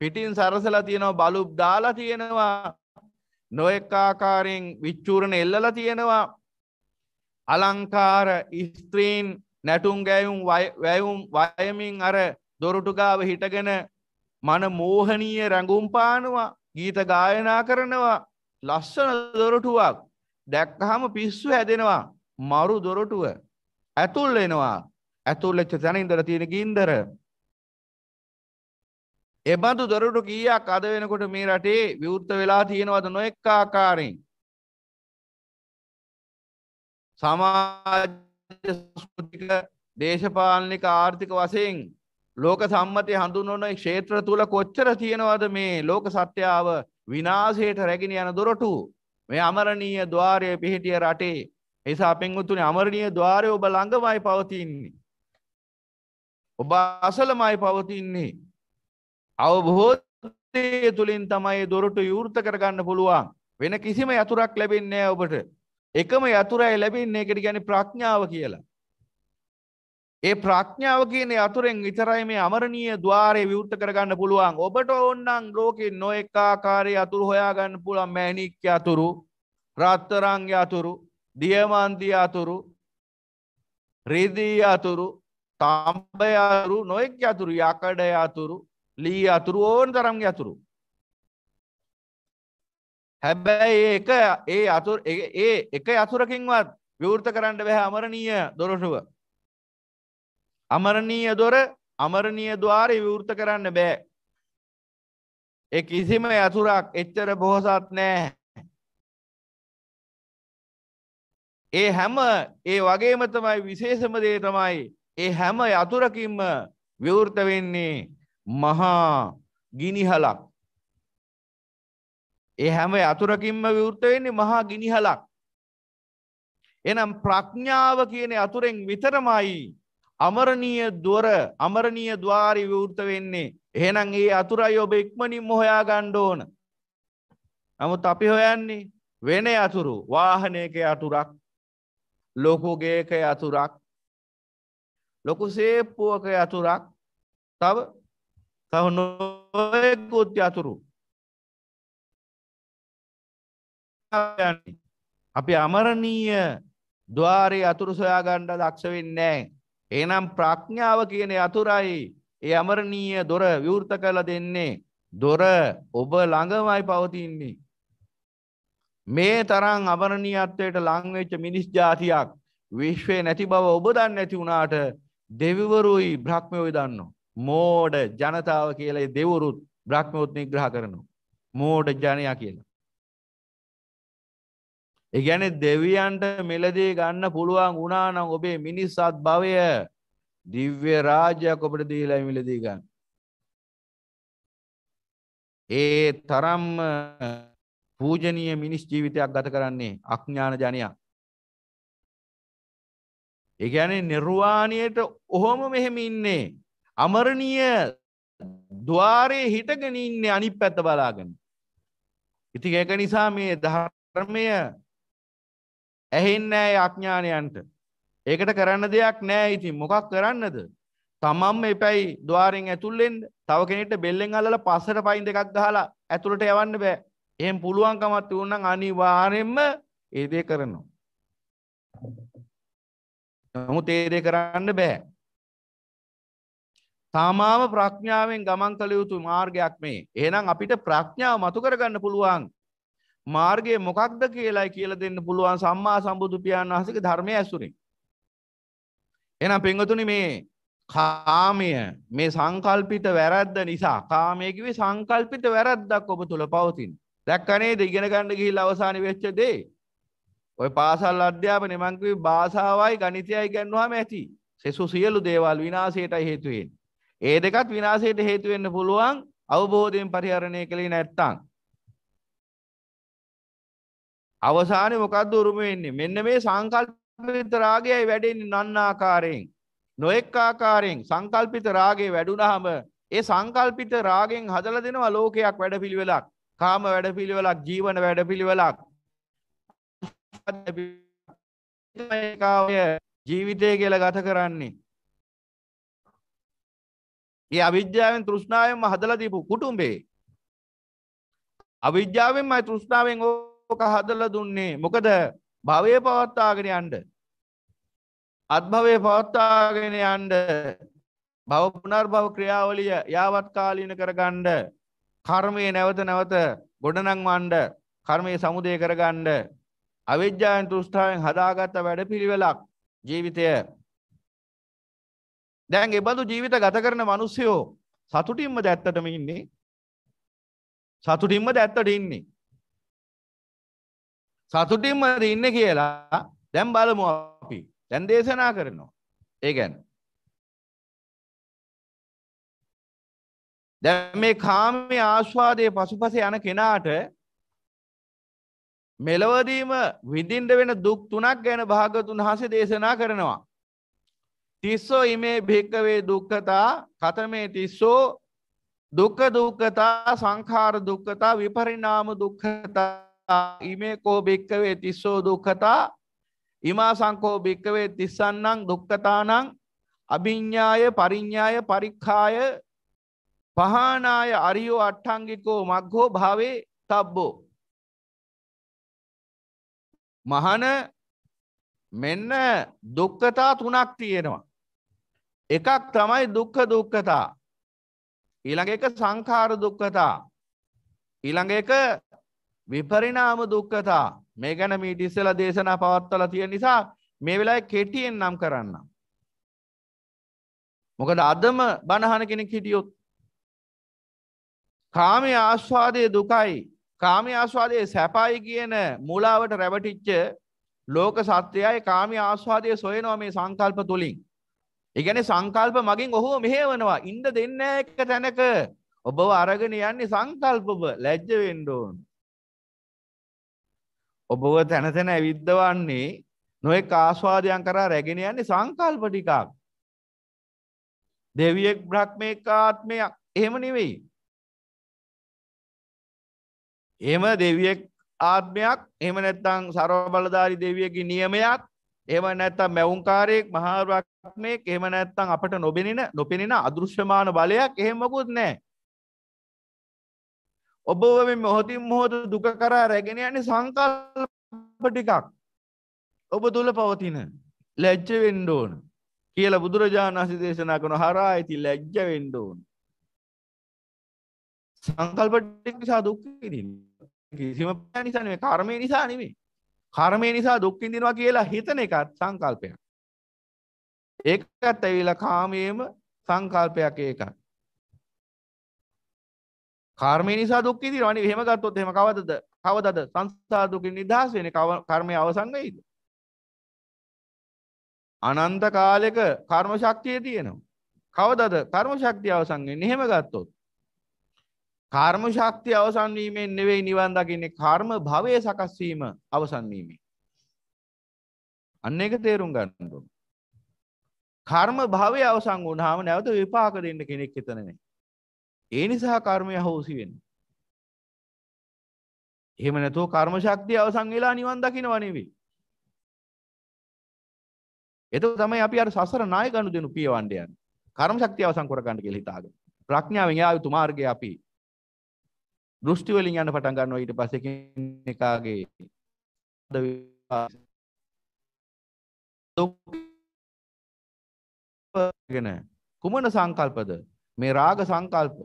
පිටින් සරසලා තියෙනවා බලුබ් දාලා තියෙනවා නොයෙක් ආකාරයෙන් විච්චූරණ එල්ලලා තියෙනවා. අලංකාර ස්ත්‍රීන් නැටුම් ගැයුම් වැයුම් වයමින් අර දොරටු ගාව හිටගෙන මන මෝහනීය රැඟුම් පානවා ගීත ගායනා කරනවා ලස්සන දොරටුවක් දැක්කහම පිස්සු හැදෙනවා මරු දොරටුව ඇතුල් වෙනවා. ඇතුල් වෙච්ච තැන ඉඳලා තියෙන ගින්දර. එබඳු දොරටු කීයක් අද වෙනකොට මේ රටේ විවෘත වෙලා තියෙනවද නොඑක ආකාරයෙන්? සමාජ සෘතික දේශපාලනික ආර්ථික වශයෙන් ලෝක සම්මතය හඳුන්වන ක්ෂේත්‍ර තුල කොච්චර තියෙනවද මේ ලෝක සත්‍යාව විනාශයට රැගෙන යන දොරටු? මේ අමරණීය ద్వාරය පිහිටිය රටේ. එසා පෙන්වතුනි අමරණීය ద్వාරය ඔබ ළඟමයි පවතින්නේ. ඔබ අසලමයි පවතින්නේ. අවබෝධය තුලින් තමයි දොරටු විවෘත කරගන්න පුළුවන්. වෙන කිසිම යතුරක් ලැබෙන්නේ නැහැ ඔබට. එකම යතුරයි ලැබෙන්නේ ඒකට කියන්නේ ප්‍රඥාව කියලා. ඒ ප්‍රඥාව කියන යතුරෙන් විතරයි මේ අමරණීය ద్వාරය විවෘත කරගන්න පුළුවන්. ඔබට ඕනනම් ලෝකේ නොඑක ආකාරයේ යතුරු හොයාගන්න පුළුවන් මෑණික් යතුරු, රත්තරන් යතුරු, දියමන්ති යතුරු, රිදී යතුරු, තඹ යතුරු, නොඑක යතුරු, යකඩ යතුරු, ලී යතුරු ඕන තරම් යතුරු. හැබැයි ඒක ඒ යතුරු ඒ එක යතුරකින්වත් විවෘත කරන්න බැහැ අමරණීය දොරටුව. අමරණීය දොර අමරණීය ద్వාරය විවෘත කරන්න බෑ. ඒ කිසිම යතුරක් එච්චර බොහෝසත් නෑ. ඒ හැම ඒ වගේම තමයි විශේෂම දේ තමයි ඒ හැම යතුරකින්ම විවෘත වෙන්නේ මහා ගිනිහලක්. ඒ හැම යතුරකින්ම විවෘත වෙන්නේ මහා ගිනිහලක්. එනම් ප්‍රඥාව කියන යතුරෙන් විතරමයි අමරණීය දොර අමරණීය ద్వාරි විවෘත වෙන්නේ. එහෙනම් ඒ යතුරයි ඔබ ඉක්මනින්ම හොයා ගන්න ඕන. නමුත් අපි හොයන්නේ වෙන යතුරු, වාහනයක යතුරක්, ලොකු ගේක යතුරක්, ලොකු සේප්පුවක යතුරක්, තව තව නොයෙකුත් යතුරු අපි අමරණීය ద్వාරේ අතුරු සොයා ගන්න දක්ෂ වෙන්නේ නැහැ. එහෙනම් ප්‍රඥාව කියන යතුරයි ඒ අමරණීය දොර විවෘත කරලා දෙන්නේ. දොර ඔබ ළඟමයි පවතින්නේ. මේ තරම් අමරණීයත්වයට ලං වෙච්ච මිනිස් జాතියක් විශ්වේ නැති බව ඔබ දන්නේ නැති වුණාට දෙවිවරුයි බ්‍රහ්මයෝයි දන්නවා. මෝඩ ජනතාව කියලා ඒ දෙවරුත් බ්‍රහ්මයෝත් නිග්‍රහ කරනවා. මෝඩ ජනයා කියලා. ඒ කියන්නේ දෙවියන්ට මෙලදී ගන්න පුළුවන් වුණා නම් ඔබේ මිනිස්සත් භවය දිව්‍ය රාජ්‍යයක් ඔබට දීලා මිලදී ගන්න. ඒ තරම්ම පූජනීය මිනිස් ජීවිතයක් ගත කරන්නේ අඥාන ජනයා. ඒ කියන්නේ නිර්වාණයට ඔහොම මෙහෙම ඉන්නේ. අමරණීය ద్వාරයේ හිටගෙන ඉන්නේ අනිත් පැත්ත බලාගෙන. ඉතින් ඒක නිසා මේ ධර්මය ඇහෙන්නේ නැහැ අඥානයන්ට. ඒකට කරන්න දෙයක් නැහැ ඉතින් මොකක් කරන්නද? තමන්ම එපැයි ద్వාරෙන් ඇතුල් වෙන්න. තව කෙනෙක්ට බෙල්ලෙන් අල්ලලා පස්සට පයින් දෙකක් ගහලා ඇතුළට යවන්න බෑ. එහෙම පුළුවන්කමක් තියුණනම් අනිවාර්යෙන්ම ඒ දේ කරනවා. නමුත් ඒ දේ කරන්න බෑ. තාමාම ප්‍රඥාවෙන් ගමන් කළ යුතු මාර්ගයක් මේ. එහෙනම් අපිට ප්‍රඥාව මතු කරගන්න පුළුවන්. මාර්ගය මොකක්ද කියලායි කියලා දෙන්න පුළුවන් සම්මා සම්බුදු පියාණන් වහන්සේගේ ධර්මය ඇසුරින්. එහෙනම් පින්වතුනි මේ කාමය මේ සංකල්පිත වැරද්ද නිසා කාමයේ කිව්වේ සංකල්පිත වැරද්දක් ඔබ තුල පවතින. දැක්ක නේද ඉගෙන ගන්න ගිහිල්ලා අවසානයේ වෙච්ච දේ? ඔය පාසල් අධ්‍යාපනය මං කිව්වේ භාෂාවයි ගණිතයයි ගන්නවා ඇති. සෙසු සියලු දේවල් විනාශයටයි හේතු වෙන්නේ. ඒ දෙකත් විනාශයට හේතු වෙන්න පුළුවන් අවබෝධයෙන් පරිහරණය කළේ නැත්තම්. අවසානයේ මොකද්ද උරුම වෙන්නේ? මෙන්න මේ සංකල්පිත රාගයයි වැඩෙන්නේ නන්නාකාරයෙන්. නොඑක් ආකාරයෙන් සංකල්පිත රාගය වැඩුණාම ඒ සංකල්පිත රාගෙන් හදලා දෙනවා ලෝකයක් වැඩපිළිවෙලක්. කාම වැඩපිළිවෙලක්, ජීවන වැඩපිළිවෙලක්. ජීවිතය කියලා ගත කරන්නේ. ඒ අවිද්‍යාවෙන් තෘෂ්ණාවෙන්ම හදලා දීපු කුටුම්බේ. අවිද්‍යාවෙන්මයි තෘෂ්ණාවෙන් ඕක හදලා දුන්නේ. මොකද භවය පවත්වාගෙන යන්න. අත්භවය පවත්වාගෙන යන්න. භව පුනර්භව ක්‍රියාවලිය යාවත් කාලීන කරගන්න. කර්මය නැවත නැවත ගොඩනංවන්න. කර්මය සමුදය කරගන්න. අවිද්‍යාවෙන් තෘෂ්ණාවෙන් හදාගත්ත වැඩපිළිවෙලක් ජීවිතය. දැන් ඒ බඳු ජීවිත ගත කරන මිනිස්සයෝ සතුටින්මද ඇත්තටම ඉන්නේ. සතුටින්මද ඇත්තට ඉන්නේ. සතුටින්මද ඉන්නේ කියලා දැන් බලමු අපි. දැන් දේශනා කරනවා. ඒ ගැන දැන් මේ කාමයේ ආස්වාදයේ පසුපස යන කෙනාට මෙලවදීම විඳින්න වෙන දුක් තුනක් ගැන භාගතුන් වහන්සේ දේශනා කරනවා. තිස්සෝ ඉමේ භික්කවේ දුක්ඛතා කතමේ තිස්සෝ දුක්ඛ දුක්ඛතා සංඛාර දුක්ඛතා විපරිණාම දුක්ඛතා ඉමේ කෝ භික්කවේ තිස්සෝ දුක්ඛතා ඉමා සංකෝ භික්කවේ තිස්සන්නං දුක්ඛතානං අභිඤ්ඤාය පරිඤ්ඤාය පරික්ඛාය පහනාය අරියෝ අට්ඨංගිකෝ මග්ගෝ භාවේ තබ්බෝ. මහන මෙන්න දුක්ඛතා තුනක් තියෙනවා. එකක් තමයි දුක්ඛ දුක්ඛතා. ඊළඟ එක සංඛාර දුක්ඛතා. ඊළඟ එක විපරිණාම දුක්ඛතා මේ ගැන මීට ඉස්සෙල්ලා දේශනා පවත්වලා තියෙන නිසා මේ වෙලාවේ කෙටියෙන් නම් කරන්නම් මොකද අදම බණහන කෙනෙක් හිටියොත් කාමයේ ආස්වාදයේ දුකයි කාමයේ ආස්වාදයේ සැපයි කියන මූලාවට රැවටිච්ච ලෝක සත්‍යයයි කාමයේ ආස්වාදයේ සොයනවා මේ සංකල්ප තුලින්. ඒ කියන්නේ සංකල්ප මගින් ඔහුව මෙහෙවනවා. ඉන්න දෙන්නේ එක තැනක. ඔබව අරගෙන යන්නේ සංකල්පව ලැජ්ජ වෙන්න ඕන. ඔබව තැන තැන ඇවිද්දවන්නේ නොඑක ආස්වාදයන් කරා රැගෙන යන්නේ සංකල්ප ටිකක්. දෙවියෙක් බ්‍රහ්මෙක් ආත්මයක් එහෙම නෙවෙයි. එහෙම දෙවියෙක් ආත්මයක් එහෙම නැත්නම් ਸਰව බලධාරී දෙවියෙක්ගේ නියමයක් එහෙම නැත්නම් මැවුම්කාරයෙක් මහා බ්‍රහ්මෙක් එහෙම නැත්නම් අපට නොබෙනෙන නොපෙනෙන අදෘශ්‍යමාන බලයක් එහෙම මොකුත් නැහැ. ඔබ මේ මොහොතින් මොහොත දුක කරා රැගෙන යන්නේ සංකල්ප ටිකක්. ඔබ තුල පවතින ලැජ්ජ වෙන්න ඕන කියලා බුදුරජාණන් වහන්සේ දේශනා කරන හරහා ඇති ලැජ්ජ වෙන්න ඕන. සංකල්ප ටික නිසා දුක් විඳින්න. කිසිම නිසා නෙමෙයි කර්මය නිසා නෙමෙයි. කර්මය නිසා දුක් විඳිනවා කියලා හිතන එකත් සංකල්පයක්. ඒකත් ඇවිල්ලා කාමයේම සංකල්පයක් ඒකත්. කර්මය නිසා දුක් විඳිනවා නේ. එහෙම ගත්තොත් එහෙම කවදද? කවදද? සංසාර දුකින් නිදහස් වෙන්නේ? කර්මය අවසන් වෙයිද අනන්ත කාලෙක කර්ම ශක්තිය තියෙනවා. කවදද කර්ම ශක්තිය අවසන් වෙන්නේ? එහෙම ගත්තොත්. කර්ම ශක්තිය අවසන් වීමෙන් නෙවෙයි නිවන් දකින්නේ කර්ම භවයේ සකස් වීම අවසන් වීමෙන්. අන්න ඒක තේරුම් ගන්න ඕන. කර්ම භවය අවසන් වුණාම නැවත විපාක දෙන්න කෙනෙක් එතන නැහැ ඒ නිසා කර්මය අහෝසි වෙන්නේ. එහෙම නැතුව කර්ම ශක්තිය අවසන් වෙලා නිවන් දකින්නව නෙවෙයි. එතකොට තමයි අපි අර සසර ණය ගනුදෙනු පියවන්න යන්නේ. කර්ම ශක්තිය අවසන් කරගන්න කියලා හිතාගෙන. ප්‍රඥාවෙන් යා යුතු මාර්ගය අපි දෘෂ්ටි වලින් යන්න පටන් ගන්නවා ඊට පස්සේ කෙනෙක්ගේ කුමන සංකල්පද මේ රාග සංකල්ප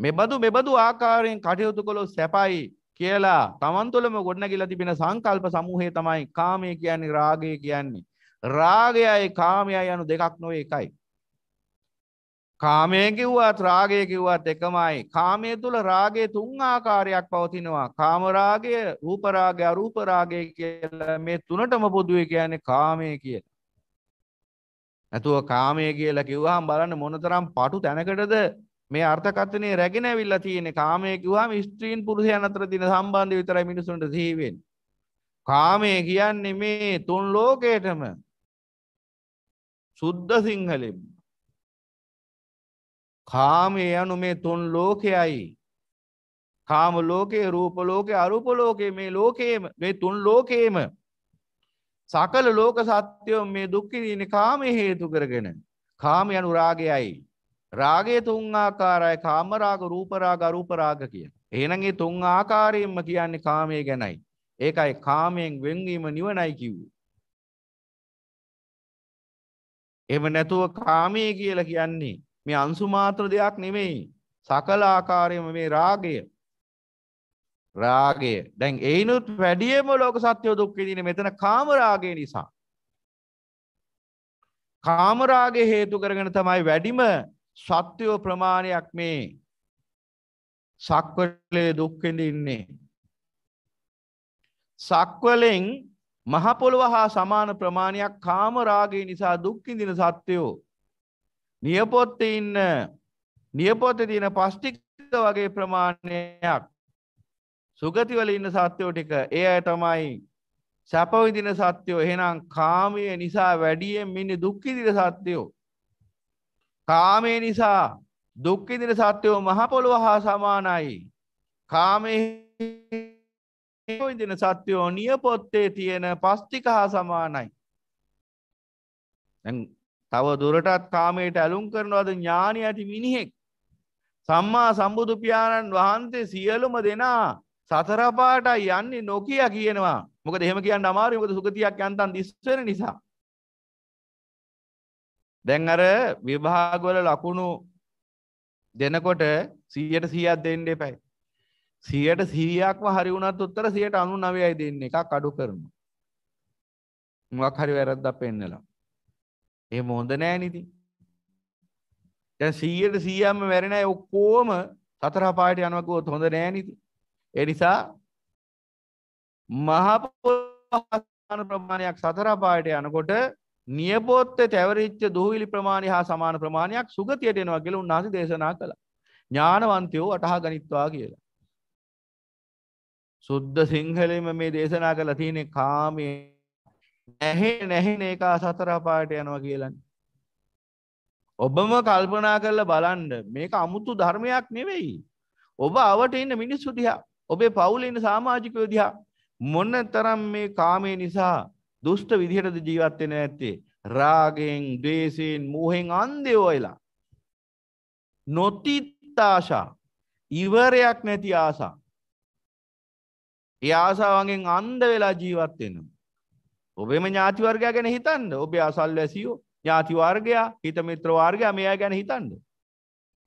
මෙබඳු මෙබඳු ආකාරයෙන් කටයුතු කළොත් සැපයි කියලා තමන් තුළම ගොඩනැගිලා තිබෙන සංකල්ප සමූහය තමයි කාමය කියන්නේ රාගය කියන්නේ. රාගයයි කාමයයි යනු දෙකක් නොවේ එකයි. කාමය කිව්වත් රාගය කිව්වත් එකමයි. කාමය තුල රාගයේ තුන් ආකාරයක් පවතිනවා. කාම රාගය, රූප රාගය, අරූප රාගය කියලා මේ තුනටම පොදුවේ කියන්නේ කාමය කියලා. නැතුව කාමය කියලා කිව්වහම බලන්න මොනතරම් පටු තැනකටද මේ අර්ථකථනය රැගෙන ඇවිල්ලා තියෙන්නේ කාමය කිව්වම ස්ත්‍රීන් පුරුෂයන් අතර තියෙන සම්බන්ධය විතරයි මිනිසුන්ට සිහි වෙන්නේ. කාමය කියන්නේ මේ තුන් ලෝකයටම සුද්ධ සිංහලෙන් කාමය යනු මේ තුන් ලෝකයයි. කාම ලෝකේ, රූප ලෝකේ, අරූප ලෝකේ මේ ලෝකේම මේ තුන් ලෝකේම සකල ලෝක සත්‍යෝ මේ දුක් විඳින්නේ කාමයේ හේතු කරගෙන. කාම යනු රාගයයි. රාගය තුන් ආකාරයි කාම රාග රූප රාග අරූප රාග කියන. එහෙනම් මේ තුන් ආකාරයෙන්ම කියන්නේ කාමයේ ගැනයි. ඒකයි කාමයෙන් වෙන්වීම නිවනයි කිව්වේ. එහෙම නැතුව කාමයේ කියලා කියන්නේ මේ අංශු මාත්‍ර දෙයක් නෙමෙයි. සකල ආකාරයෙන්ම මේ රාගය රාගය. දැන් ඒිනුත් වැඩියම ලෝක සත්‍ය දුක් විඳින්නේ මෙතන කාම රාගය නිසා. කාම රාගය හේතු කරගෙන තමයි වැඩිම සත්‍යෝ ප්‍රමාණයක් මේ සක්වලේ දුක් විඳින්නේ. සක්වලෙන් මහ පොළව හා සමාන ප්‍රමාණයක් කාම රාගය නිසා දුක් විඳින සත්වයෝ නියපොත්තේ ඉන්න නියපොත්තේ තියෙන පස්ටික් වගේ ප්‍රමාණයක් සුගතිවල ඉන්න සත්වයෝ ටික ඒ අය තමයි සැප විඳින සත්වයෝ එහෙනම් කාමයේ නිසා වැඩියෙන් ඉන්නේ දුක් විඳින සත්වයෝ කාමේ නිසා දුක් විඳින සත්වෝ මහ පොළොව හා සමානයි. කාමේ විඳින සත්වෝ නියපොත්තේ තියෙන පස්තික හා සමානයි. දැන් තව දුරටත් කාමයට ඇලුම් කරනවද ඥානි ඇති මිනිහෙක්. සම්මා සම්බුදු පියාණන් වහන්සේ සියලුම දෙනා සතර පාටයි යන්නේ නොකිය කියනවා. මොකද එහෙම කියන්න අමාරුයි. මොකද සුගතියක් යන්තම් දිස් වෙන නිසා. දැන් අර විභාගවල ලකුණු දෙනකොට 100ට 100ක් දෙන්න එපයි. 100ට 100ක්ම හරි වුණත් උත්තර 199යි දෙන්නේ එකක් අඩු කරනවා. මොකක් හරි වැරද්දක් පෙන්නලා. එහෙම හොඳ නෑ නේද? දැන් 100ට 100ක්ම වැරෙන අය ඔක්කොම සතර පායට යනවා කිව්වොත් හොඳ නෑ නේද? ඒ නිසා මහ ප්‍රමාණයක් සතර පායට යනකොට නියපොත්තේ තැවරිච්ච දුහවිලි ප්‍රමාණය හා සමාන ප්‍රමාණයක් සුගතියට එනවා කියලා උන්වහන්සේ දේශනා කළා. ඥානවන්තයෝ අටහා ගනිත්වා කියලා. සුද්ධ සිංහලෙම මේ දේශනා කළා තියෙන්නේ කාමයේ නැහැ නැහෙන එක සතර පාට යනවා කියලානේ. ඔබම කල්පනා කරලා බලන්න මේක අමුතු ධර්මයක් නෙවෙයි. ඔබ අවට ඉන්න මිනිස්සු දිහා ඔබේ පවුලේ ඉන්න සමාජිකයෝ දිහා මොන තරම් මේ කාමයේ නිසා දුෂ්ට විදිහටද ජීවත් වෙන්නේ නැත්තේ? රාගෙන් ද්වේෂයෙන් මෝහෙන් අන්ධයෝ වෙලා නොතිත් ආශා. ඉවරයක් නැති ආසා ඒ ආසාවන්ගෙන් අන්ධ වෙලා ජීවත් වෙනවා. ඔබේම ඥාති වර්ගයා ගැන හිතන්න. ඔබේ අසල්වැසියෝ ඥාති වර්ගයා හිත මිත්‍ර වර්ගයා මෙයා ගැන හිතන්න.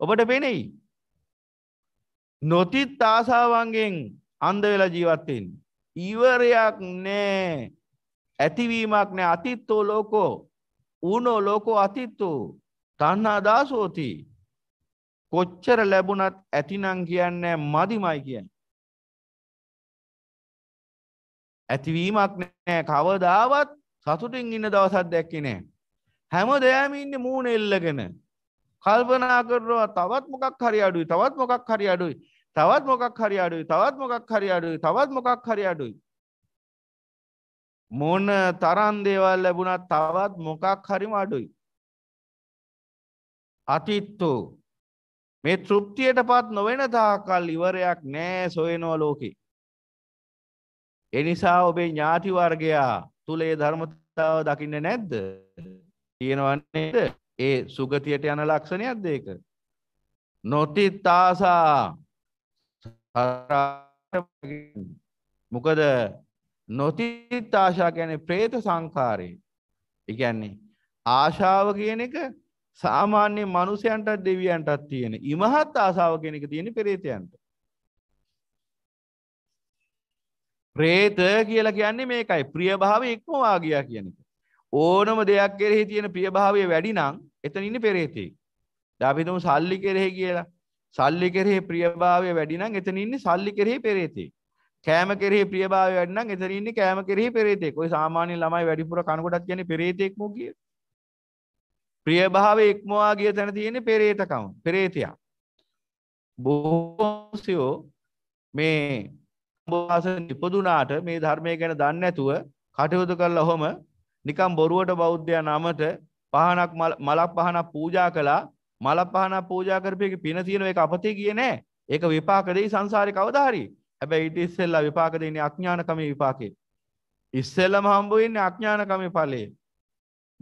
ඔබට පෙනෙයි. නොතිත් ආසාවන්ගෙන් අන්ධ වෙලා ජීවත් වෙන්නේ. ඉවරයක් නෑ. ඇතිවීමක් නෑ. අතිත්තෝ ලෝකෝ ඌනෝ ලෝකෝ අතිත්තෝ තණ්හා දාසෝති. කොච්චර ලැබුණත් ඇතිනම් කියන්නේ මදිමයි කියන්නේ. ඇතිවීමක් නෑ. කවදාවත් සතුටින් ඉන්න දවසක් දැක්කේ නෑ. හැම දෙයක්ම ඉන්නේ මූණ එල්ලගෙන. කල්පනා කරනවා තවත් මොකක් හරි අඩුයි තවත් මොකක් හරි අඩුයි. තවත් මොකක් හරි අඩුයි තවත් මොකක් හරි අඩුයි තවත් මොකක් හරි අඩුයි. මොන තරම් දේවල් ලැබුණත් තවත් මොකක් හරිම අඩුයි. අතිත්තෝ. මේ තෘප්තියටපත් නොවන තාකල් ඉවරයක් නෑ සොයනවා ලෝකේ. එනිසා ඔබේ ඥාති වර්ගයා තුල ඒ ධර්මතාව දකින්නේ නැද්ද? තියෙනව නේද? ඒ සුගතියට යන ලක්ෂණයක්ද ඒක? නොතිත් ආසා. මොකද නොතිත් ආශා කියන්නේ ප්‍රේත සංකාරය. ඒ කියන්නේ ආශාව කියන එක සාමාන්‍ය මනුස්සයන්ටත් දෙවියන්ටත් තියෙන. ඉමහත් ආශාව කියන එක තියෙන ප්‍රේතයන්ට. ප්‍රේත කියලා කියන්නේ මේකයි ප්‍රියභාවය ඉක්මවා ගියා කියන එක. ඕනම දෙයක් කෙරෙහි තියෙන ප්‍රියභාවය වැඩි නම් එතන ඉන්නේ පෙරේතෙක්. දැන් අපි හිතමු සල්ලි කෙරෙහි කියලා. සල්ලි කෙරෙහි ප්‍රියභාවය වැඩි නම් එතන ඉන්නේ සල්ලි කෙරෙහි පෙරේතෙක්. කෑම කෙරෙහි ප්‍රියභාවය වැඩි නම් එතන ඉන්නේ කෑම කෙරෙහි පෙරේතෙක්. ඔය සාමාන්‍ය ළමයි වැඩිපුර කනකොටත් කියන්නේ පෙරේතෙක් මො කිය. ප්‍රියභාවය ඉක්මවා ගිය තැන තියෙන්නේ පෙරේතකම. පෙරේතයා. බොහෝසයෝ මේ බෝවාස ඉපදුනාට මේ ධර්මය ගැන දන්නේ නැතුව කටයුතු කළා ඔහම නිකම් බොරුවට බෞද්ධයා නමට පහනක් මලක් පහනක් පූජා කළා මලක් පහනක් පූජා කරපේක පින තියෙන එක අපතේ ගියේ නෑ. ඒක විපාක දෙයි සංසාරේ කවදා හරි. හැබැයි ඊට ඉස්සෙල්ලා විපාක දෙන්නේ අඥානකමේ විපාකේ. ඉස්සෙල්ලම හම්බ වෙන්නේ අඥානකමේ ඵලයේ.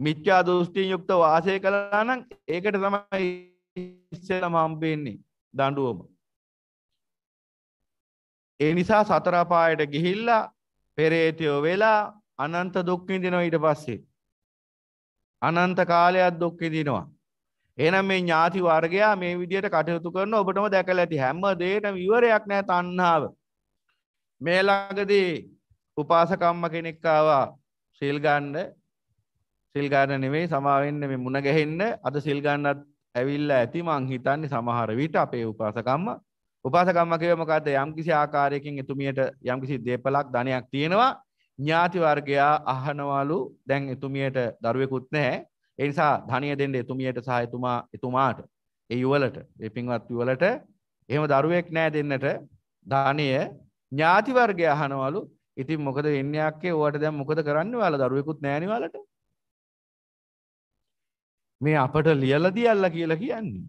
මිත්‍යා දෘෂ්ටියෙන් යුක්ත වාසය කළා නම් ඒකට තමයි ඉස්සෙල්ලම හම්බ වෙන්නේ දඬුවම. ඒ නිසා සතර පායට ගිහිල්ලා පෙරේතයෝ වෙලා අනන්ත දුක් විඳිනවා ඊට පස්සේ. අනන්ත කාලයක් දුක් විඳිනවා. එහෙනම් මේ ඥාති වර්ගයා මේ විදිහට කටයුතු කරන ඔබටම දැකලා ඇති හැම දෙයකම ඉවරයක් නැහැ තණ්හාව. මේ ළඟදී උපාසකම්ම කෙනෙක් ආවා සිල් ගන්න. සිල් ගන්න නෙවෙයි සමා වෙන්න මේ මුණ ගැහෙන්න. අද සිල් ගන්නත් ඇවිල්ලා ඇති මං හිතන්නේ සමහර විට අපේ උපාසකම්ම. උපාසකම්ම කිව්වේ මොකද්ද? යම්කිසි ආකාරයකින් එතුමියට යම්කිසි දේපලක් ධනයක් තියෙනවා. ඥාති වර්ගයා අහනවලු. දැන් එතුමියට දරුවෙකුත් නැහැ. ඒ නිසා ධනිය දෙන්න එතුමියට සහ එතුමා එතුමාට ඒ යුවලට ඒ පින්වත් යුවලට. එහෙම දරුවෙක් නැහැ දෙන්නට ධානය ඥාති වර්ගය අහනවලු. ඉතින් මොකද වෙන්නේ අක්කේ? ඕවට දැන් මොකද කරන්න ඔයාලා? දරුවෙකුත් නැහැනේ ඔයාලට. මේ අපට ලියලා දියල්ලා කියලා කියන්නේ.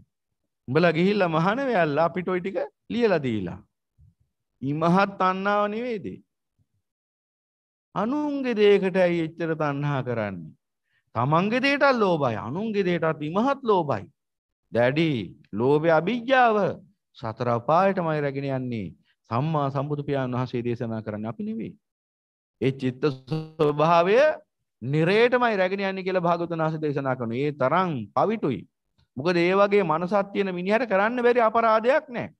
උඹලා ගිහිල්ලා මහාන වෙයල්ලා අපිට ওই ටික ලියලා දීලා. ඉමහත් තණ්හාව නෙවෙයිද? අනුන්ගේ දෙයකට ඇයි එච්චර තණ්හා කරන්නේ? තමන්ගේ දේටත් ලෝබයි අනුන්ගේ දේටත් ඉමහත් ලෝබයි දැඩි ලෝභය අභිජ්ජාව සතර අපායටමයි රැගෙන යන්නේ. සම්මා සම්බුදු පියාණන් වහන්සේ දේශනා කරන්නේ අපි නෙවෙයි. ඒ චිත්ත ස්වභාවය නිරේටමයි රැගෙන යන්නේ කියලා භාගතුන් වහන්සේ දේශනා කරනවා. ඒ තරම් පවිතුයි. මොකද ඒ වගේ මනසක් තියෙන මිනිහට කරන්න බැරි අපරාධයක් නැහැ.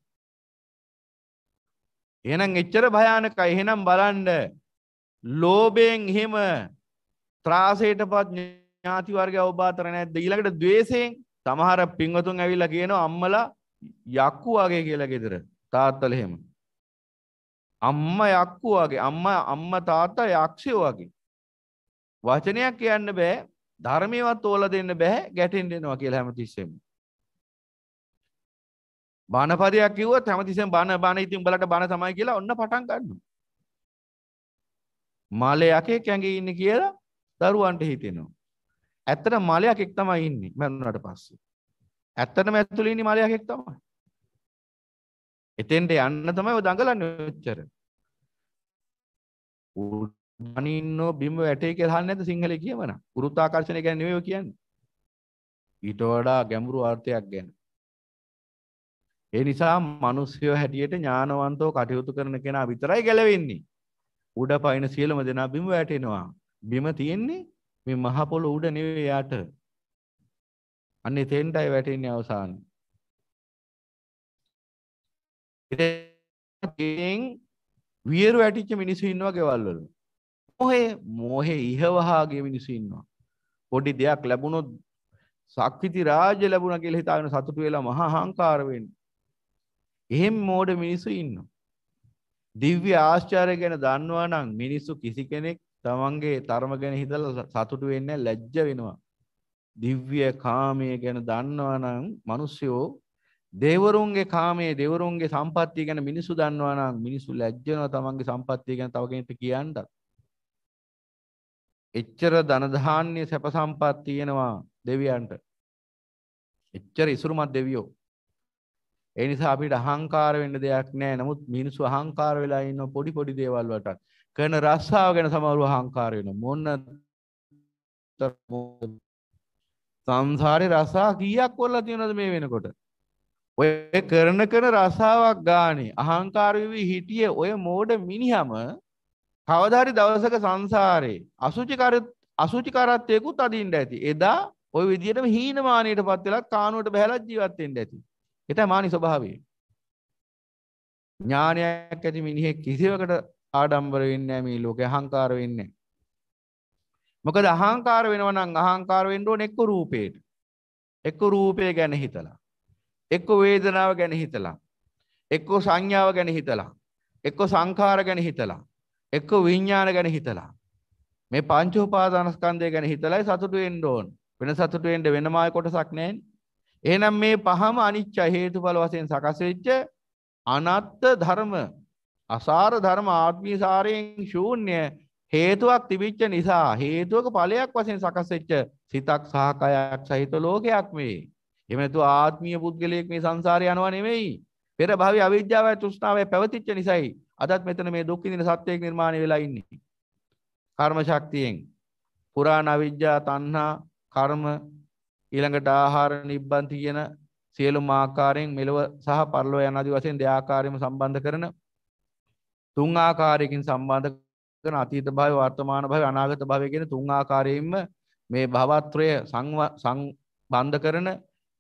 එහෙනම් එච්චර භයානකයි. එහෙනම් බලන්න ලෝභයෙන් එහෙම ත්‍රාසයටපත් ඥාති වර්ගය ඔබ අතර නැද්ද? ඊළඟට द्वේෂයෙන් සමහර පින්වතුන් ඇවිල්ලා කියනවා අම්මලා යක්කු වගේ කියලා ගෙදර. තාත්තලා එහෙම. අම්ම යක්කු වගේ අම්ම අම්ම තාත්තා යක්ෂයෝ වගේ. වචනයක් කියන්න බෑ ධර්මයවත් ඕල දෙන්න බෑ ගැටෙන් දෙනවා කියලා හැමතිස්සෙම. බණපදයක් කිව්වොත් හැමතිස්සෙම බණ බණ ඉතින් උඹලට බණ තමයි කියලා ඔන්න පටන් ගන්නවා. මලයකෙක් ඇඟේ ඉන්නේ කියලා දරුවන්ට හිතෙනවා. ඇත්තට මලයක් එක් තමයි ඉන්නේ මැරුණාට පස්සේ. ඇත්තටම ඇතුළේ ඉන්නේ මලයකෙක් තමයි. එතෙන්ට යන්න තමයි ඔය දඟලන්නේ ඔච්චර. අනින්නෝ බිම වැටේ කියලා අහන්නේ නැද්ද සිංහලේ කියවන? ගුරුත්වාකර්ෂණය ගැන නෙවෙයි කියන්නේ. ඊට වඩා ගැඹුරු අර්ථයක් ගැන. ඒ නිසා මිනිස්සුયો හැටියට ඥානවන්තව කටයුතු කරන කෙනා විතරයි ගැලවෙන්නේ. උඩ පයින් සියලුම දෙනා බිම වැටෙනවා. බිම තියෙන්නේ මේ මහ පොළොව උඩ නෙවෙයි යට. අන්නේ තෙන්ටයි වැටෙන්නේ අවසානයේ. ඉතින් වියරු වැටිච්ච මිනිස්සු ඉන්නවා ගෙවල් වල. මොහේ මොහේ ඉහවහාගේ මිනිස්සු ඉන්නවා. පොඩි දෙයක් ලැබුණොත් සක්විති රාජ්‍ය ලැබුණා කියලා හිතාගෙන සතුටු වෙලා මහා අහංකාර වෙන්නේ. එහෙම මෝඩ මිනිස්සු ඉන්නවා. දිව්‍ය ආශ්චර්ය ගැන දන්නවා නම් මිනිස්සු කිසි කෙනෙක් තමන්ගේ තරම ගැන හිතලා සතුටු වෙන්නේ ලැජ්ජ වෙනවා. දිව්‍ය කාමයේ ගැන දන්නවා නම් මිනිස්සුયો දෙවරුන්ගේ කාමයේ දෙවරුන්ගේ සම්පත්තිය ගැන මිනිස්සු දන්නවා නම් මිනිස්සු ලැජ්ජ වෙනවා තමන්ගේ සම්පත්තිය ගැන තව කෙනෙක්ට කියන්නත්. එච්චර ධන ධාන්‍ය සැප සම්පත් තියෙනවා දෙවියන්ට. එච්චර ඉසුරුමත් දෙවියෝ. ඒ නිසා අපිට අහංකාර වෙන්න දෙයක් නැහැ. නමුත් මිනිස්සු අහංකාර වෙලා ඉන්න පොඩි පොඩි දේවල් වලට කරන රස්සාව ගැන සමහරව අහංකාර වෙනවා. මොන සංසාරේ රසා කීයක් කරලා තියෙනවද මේ වෙනකොට? ඔය කරන කරන රසාවක් ගානේ අහංකාර වෙවි හිටියේ ඔය මෝඩ මිනිහම කවදා හරි දවසක සංසාරේ අසුචි කර අසුචි කරත්තයකුත් අදින්න ඇති. එදා ওই විදිහටම හීනමානයටපත් වෙලා කානුවට බහැලා ජීවත් වෙන්න ඇති. ඒ තමයි මානි ස්වභාවය. ඥානයක් ඇති මිනිහෙක් කිසිවකට ආඩම්බර වෙන්නේ නැහැ මේ ලෝකේ අහංකාර වෙන්නේ නැහැ. මොකද අහංකාර වෙනවා නම් අහංකාර වෙන්න ඕනේ එක්ක රූපේට. එක්ක රූපය ගැන හිතලා. එක්ක වේදනාව ගැන හිතලා. එක්ක සංඥාව ගැන හිතලා. එක්ක සංඛාර ගැන හිතලා. එක්ක විඤ්ඥාන ගැන හිතලා. මේ පංච උපාදානස්කන්ධය ගැන හිතලයි සතුටු වෙන්න ඕන. වෙන සතුටු වෙන්න වෙනමයි කොටසක් නැහැ. එහෙනම් මේ පහම අනිච්ච හේතුඵල වශයෙන් සකස් වෙච්ච අනත්ත් ධර්ම අසාර ධර්ම ආත්මීය සාරයෙන් ශූන්‍ය හේතුවක් තිබිච්ච නිසා හේතුවක ඵලයක් වශයෙන් සකස් වෙච්ච සිතක් සහ කයක් සහිත ලෝකයක් මේ. එහෙම නැතුව ආත්මීය පුද්ගලයෙක් මේ සංසාරේ යනවා නෙමෙයි. පෙර භවයේ අවිද්‍යාවයි තෘෂ්ණාවයි පැවතිච්ච නිසායි අදත් මෙතන මේ දුක් විඳින සත්වයක් නිර්මාණය වෙලා ඉන්නේ. කර්ම ශක්තියෙන් පුරාණ අවිද්‍යා තණ්හා කර්ම ඊළඟට ආහාර නිබ්බන්ති කියන සියලුම ආකාරයෙන් මෙලව සහ පරලොව යන ආදී වශයෙන් දෙආකාරයෙන්ම සම්බන්ධ කරන තුන් ආකාරයකින් සම්බන්ධ කරන අතීත භාවය වර්තමාන භාවය අනාගත භාවය කියන තුන් ආකාරයෙන්ම මේ භවත්‍රය සංබන්ධ කරන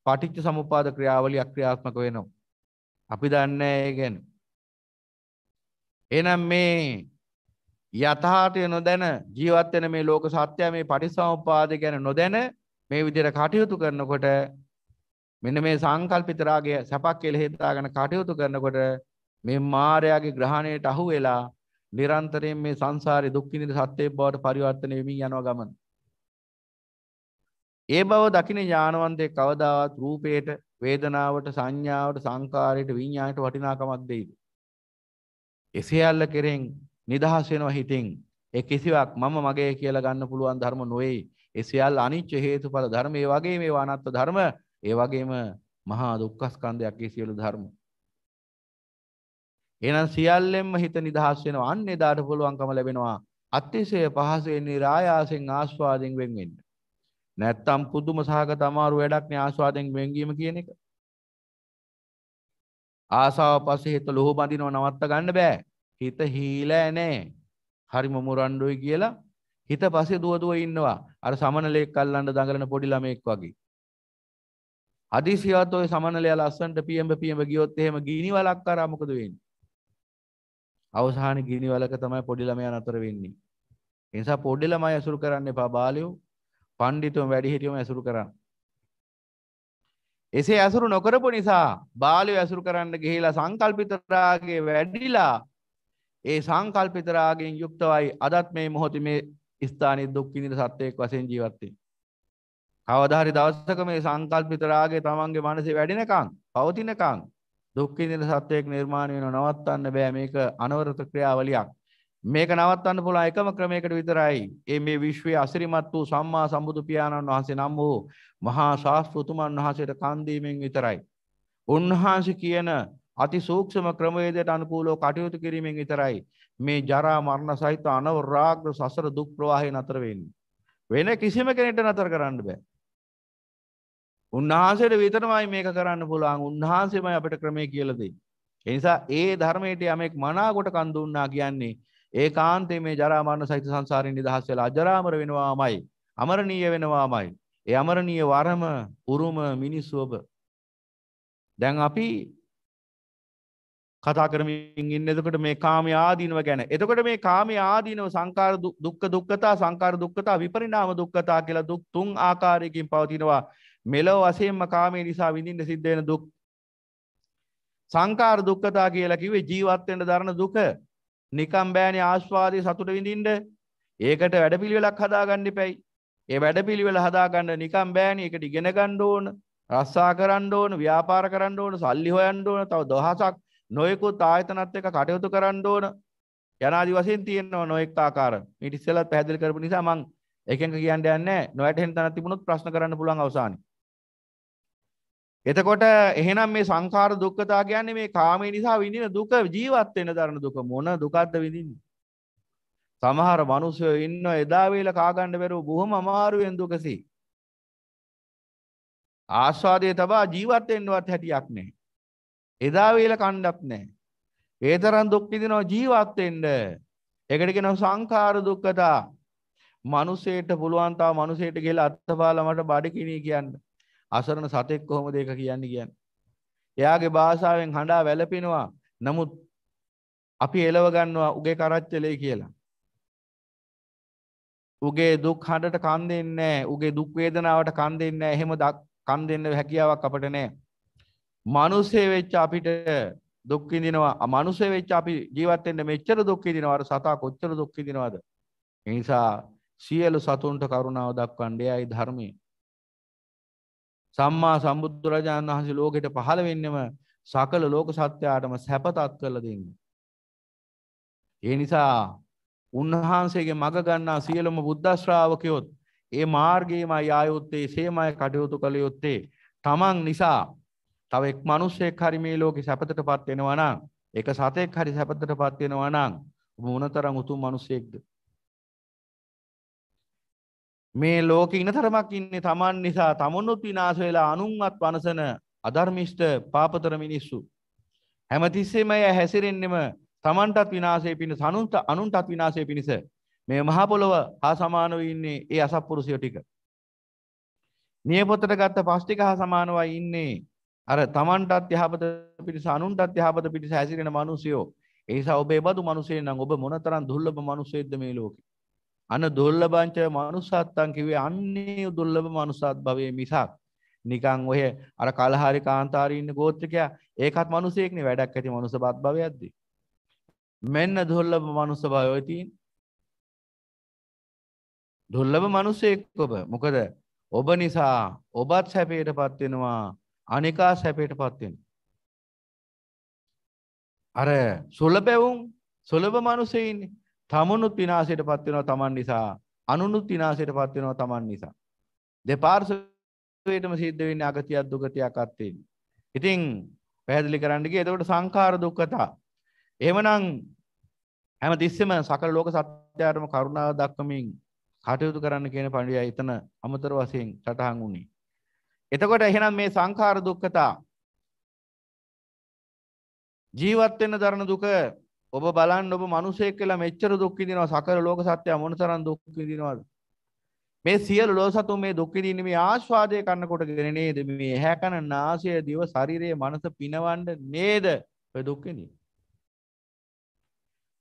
පටිච්ච සමුප්පාද ක්‍රියාවලිය ක්‍රියාත්මක වෙනවා. අපි දන්නේ ඒ ගැන. එහෙනම් මේ යථාර්ථය නොදැන ජීවත් වෙන මේ ලෝක සත්‍යය මේ පටිච්චසමුප්පාද ගැන නොදැන මේ විදිහට කටයුතු කරනකොට මෙන්න මේ සංකල්පිත රාගය සැපක් කියලා හිතාගෙන කටයුතු කරනකොට මේ මායාවේ ග්‍රහණයට අහු වෙලා නිරන්තරයෙන් මේ සංසාරේ දුක් විඳින සත්‍යයේ බවට පරිවර්තන වෙමින් යනවා ගමන. ඒ බව දකින ඥානවන්තයෙක් කවදාවත් රූපයට, වේදනාවට, සංඥාවට, සංකාරයට, විඤ්ඤාණයට වටිනාකමක් දෙයිද? එසියල්ල කෙරෙන් නිදහස් වෙනවා හිතින්. ඒ කිසිවක් මම මගේ කියලා ගන්න පුළුවන් ධර්ම නොවේ. ඒ සියල්ල අනිච්ච හේතුඵල ධර්ම ඒ වගේ මේවා අනත්ත් ධර්ම ඒ වගේම මහා දුක්ඛ ස්කන්ධයක් ඒ සියලු ධර්ම. එහෙනම් සියල්ලෙන්ම හිත නිදහස් වෙනවා. අන්න එදාට පුළුවන්කම ලැබෙනවා. අතිශය පහසුවෙන් නිරායාසෙන් ආස්වාදයෙන් වෙන් වෙන්න. නැත්තම් පුදුම සහගත අමාරු වැඩක් නේ ආස්වාදයෙන් වෙන්වීම කියන එක. ආසාව පස්සේ හිත ලොහු බඳිනව නවත්ත ගන්න බෑ. හිත හීලෑ නෑ. හරිම මුරණ්ඩුයි කියලා හිත පස්සේ දුව දුව ඉන්නවා. අර සමනලෙක් අල්ලන්න දඟලන පොඩි ළමෙක් වගේ. හදිසියවත් ඔය සමනලයා ලස්සන්ට පියඹ පියඹ ගියොත් එහෙම ගිනි වලක් කරා මොකද වෙන්නේ? අවසානයේ ගිනි වලක තමයි පොඩි ළමයා නතර වෙන්නේ. ඒ නිසා පොඩි ළමයි ඇසුරු කරන්න එපා බාලයෝ. පඬිතුම වැඩිහිටියෝම ඇසුරු කරන්න. එසේ ඇසුරු නොකරපු නිසා බාලයෝ ඇසුරු කරන්න ගිහිලා සංකල්පිත රාගයේ වැඩිලා ඒ සංකල්පිත රාගයෙන් යුක්තවයි අදත් මේ මොහොතේ මේ ස්ථානයේ දුක් විඳින සත්වයක් වශයෙන් ජීවත් වෙන්නේ. කවදා හරි දවසක මේ සංකල්පිත රාගය තමන්ගේ මනසේ වැඩෙනකන් පවතිනකන් දුක් විඳින සත්වයක් නිර්මාණය වෙනව නවත්තන්න බෑ මේක අනවරත ක්‍රියාවලියක්. මේක නවත්තන්න පුළුවන් එකම ක්‍රමයකට විතරයි. ඒ මේ විශ්වයේ අසිරිමත් වූ සම්මා සම්බුදු පියාණන් වහන්සේ නම් වූ මහා ශාස්ත්‍රතුමන් වහන්සේට කන් දීමෙන් විතරයි. උන්වහන්සේ කියන අති සූක්ෂම ක්‍රමවේදයට අනුකූලව කටයුතු කිරීමෙන් විතරයි මේ ජරා මරණ සහිත අනවරාග්‍ර සසර දුක් ප්‍රවාහය නතර වෙන්නේ. වෙන කිසිම කෙනෙක්ට නතර කරන්න බෑ. උන්වහන්සේට විතරමයි මේක කරන්න පුළුවන්. උන්වහන්සේමයි අපිට ක්‍රමය කියලා දෙන්නේ. ඒ නිසා ඒ ධර්මයට යමෙක් මනාකොට කන් දුන්නා කියන්නේ ඒකාන්තයේ මේ ජරා මරණ සහිත සංසාරයෙන් නිදහස් වෙලා අජරාමර වෙනවාමයි. අමරණීය වෙනවාමයි. ඒ අමරණීය වරම උරුම මිනිස්සු ඔබ. දැන් අපි කතා කරමින් ඉන්න එතකොට මේ කාමයේ ආදීනව ගැන. එතකොට මේ කාමයේ ආදීනව සංකාර දුක්ඛ දුක්ඛතා සංකාර දුක්ඛතා විපරිණාම දුක්ඛතා කියලා දුක් තුන් ආකාරයකින් පවතිනවා. මෙලොව වශයෙන්ම කාමයේ නිසා විඳින්න සිද්ධ වෙන දුක්. සංකාර දුක්ඛතා කියලා කිව්වේ ජීවත් වෙන්න දරන දුක. නිකම් බෑනේ ආස්වාදයේ සතුට විඳින්න. ඒකට වැඩපිළිවෙලක් හදාගන්න එපැයි. ඒ වැඩපිළිවෙල හදාගන්න නිකම් බෑනේ. ඒකට ඉගෙන ගන්න ඕන, රස්සා කරන්න ඕන, ව්‍යාපාර කරන්න ඕන, සල්ලි හොයන්න ඕන, තව දහසක් නොයෙකුත් ආයතනත් එක්ක කටයුතු කරන්න ඕන. යනාදි වශයෙන් තියෙනවා නොයෙක් ආකාර. ඊට ඉස්සෙල්ලත් පැහැදිලි කරපු නිසා මම එකෙන් කියන්න යන්නේ නැහැ. නොවැටහෙන තැනක් තිබුණොත් ප්‍රශ්න කරන්න පුළුවන් අවසානයේ. එතකොට එහෙනම් මේ සංඛාර දුක්ඛතා කියන්නේ මේ කාමයේ නිසා විඳින දුක ජීවත් වෙන දරන දුක මොන දුකක්ද විඳින්නේ? සමහර මිනිස්සු ඉන්න එදා වේල කා ගන්න බැරුව බොහොම අමාරුවෙන් දුකසී. ආස්වාදයේ තබා ජීවත් වෙන්නවත් හැටියක් නැහැ. එදා වේල කණ්ඩක් නැහැ. ඒ තරම් දුක් විඳිනවා ජීවත් වෙන්න. ඒකට කියනවා සංඛාර දුක්ඛතා. මිනිසෙට පුළුවන් තාම මිනිසෙට ගිහලා අත්පාලා මට බඩගිනි කියන්න. අසරණ සතෙක් කොහොමද ඒක කියන්නේ කියන්නේ. එයාගේ භාෂාවෙන් හඬා වැළපෙනවා. නමුත් අපි එලව ගන්නවා උගේ කරච්චලේ කියලා. උගේ දුක් හඬට කන් දෙන්නේ නැහැ. උගේ දුක් වේදනාවට කන් දෙන්නේ නැහැ. එහෙම කන් දෙන්න හැකියාවක් අපිට නැහැ. මිනිස්සේ වෙච්ච අපිට දුක් විඳිනවා. මිනිස්සේ වෙච්ච අපි ජීවත් වෙන්න මෙච්චර දුක් විඳිනවා. අර සතා කොච්චර දුක් විඳිනවද? ඒ නිසා සියලු සතුන්ට කරුණාව දක්වන්නේ එයයි ධර්මයේ. සම්මා සම්බුදුරජාණන් වහන්සේ ලෝකෙට පහළ වෙන්නම සකල ලෝක සත්‍යයටම සැපතත් කරලා දෙන්නේ. ඒ නිසා උන්වහන්සේගේ මඟ ගන්නා සියලුම බුද්ධ ශ්‍රාවකයොත් ඒ මාර්ගයේමයි ආයොත්තේ සේමය කටයුතු කළ යුත්තේ තමන් නිසා තව එක් මිනිසෙක් හරි මේ ලෝකේ සැපතටපත් වෙනවා නම් එක සතෙක් හරි සැපතටපත් වෙනවා නම් මොනතරම් උතුම් මිනිසෙක්ද මේ ලෝකෙ ඉන තරමක් ඉන්නේ Taman නිසා තමනුත් විනාශ වෙලා අනුන්වත් වනසන අධර්මිෂ්ඨ පාපතර මිනිස්සු හැමතිස්සෙම එය හැසිරෙන්නෙම Tamanටත් විනාශය පිණිස අනුන්ට අනුන්ටත් විනාශය පිණිස මේ මහ පොළව හා සමානව ඉන්නේ ඒ අසත්පුරුෂයෝ ටික. නියපොතට ගත්ත පස් ටික හා සමානවයි ඉන්නේ අර Tamanටත් යහපත පිණිස අනුන්ටත් යහපත පිණිස හැසිරෙන මිනිසයෝ. ඒ නිසා ඔබ ඒ බඳු මිනිසෙක් නම් ඔබ මොනතරම් දුර්ලභ මිනිසෙක්ද මේ ලෝකේ. අන දුර්ලභංච මනුස්සත්තන් කිව්වේ අන්නේ දුර්ලභ මනුස්සත් භවයේ මිසක්. නිකන් ඔය අර කලහරි කාන්තාරී ඉන්න ගෝත්‍රිකයා ඒකත් මිනිසෙක්නේ වැඩක් ඇති මනුස්සපත් භවයක්ද? මෙන්න දුර්ලභ මනුස්ස භවය ඔය තියෙන දුර්ලභ මිනිසෙක් ඔබ. මොකද ඔබ නිසා ඔබත් සැපයටපත් වෙනවා අනිකා සැපයටපත් වෙනවා. අර සුලබැවුම් සුලභ මිනිසෙයින්නේ තමනුත් විනාශයට පත් වෙනවා Taman නිසා අනුනුත් විනාශයට පත් වෙනවා Taman නිසා. දෙපාර්ශ්වයටම සිද්ධ වෙන්නේ අගතියක් දුගතියක් අත්යෙන්. ඉතින් පැහැදිලි කරන්න ගියේ එතකොට සංඛාර දුක්ඛතා. එහෙමනම් හැම තිස්සෙම සකල ලෝක සත්‍යයටම කරුණාව දක්වමින් කටයුතු කරන්න කියන පණිවිඩය එතන අමතර වශයෙන් සටහන් වුණේ. එතකොට එහෙනම් මේ සංඛාර දුක්ඛතා ජීවත් වෙන්න දරන දුක ඔබ බලන්න ඔබ මිනිසෙක් කියලා මෙච්චර දුක් විඳිනවා. සකල ලෝක සත්‍ය මොනතරම් දුක් විඳිනවද? මේ සියලු ලෝක සතුන් මේ දුක් විඳින්නේ මේ ආස්වාදයේ කන්න කොටගෙන නේද? මේ ඇහැ කන නාසය දිව ශරීරය මනස පිනවන්න නේද? ඔය දුක් විඳින්නේ.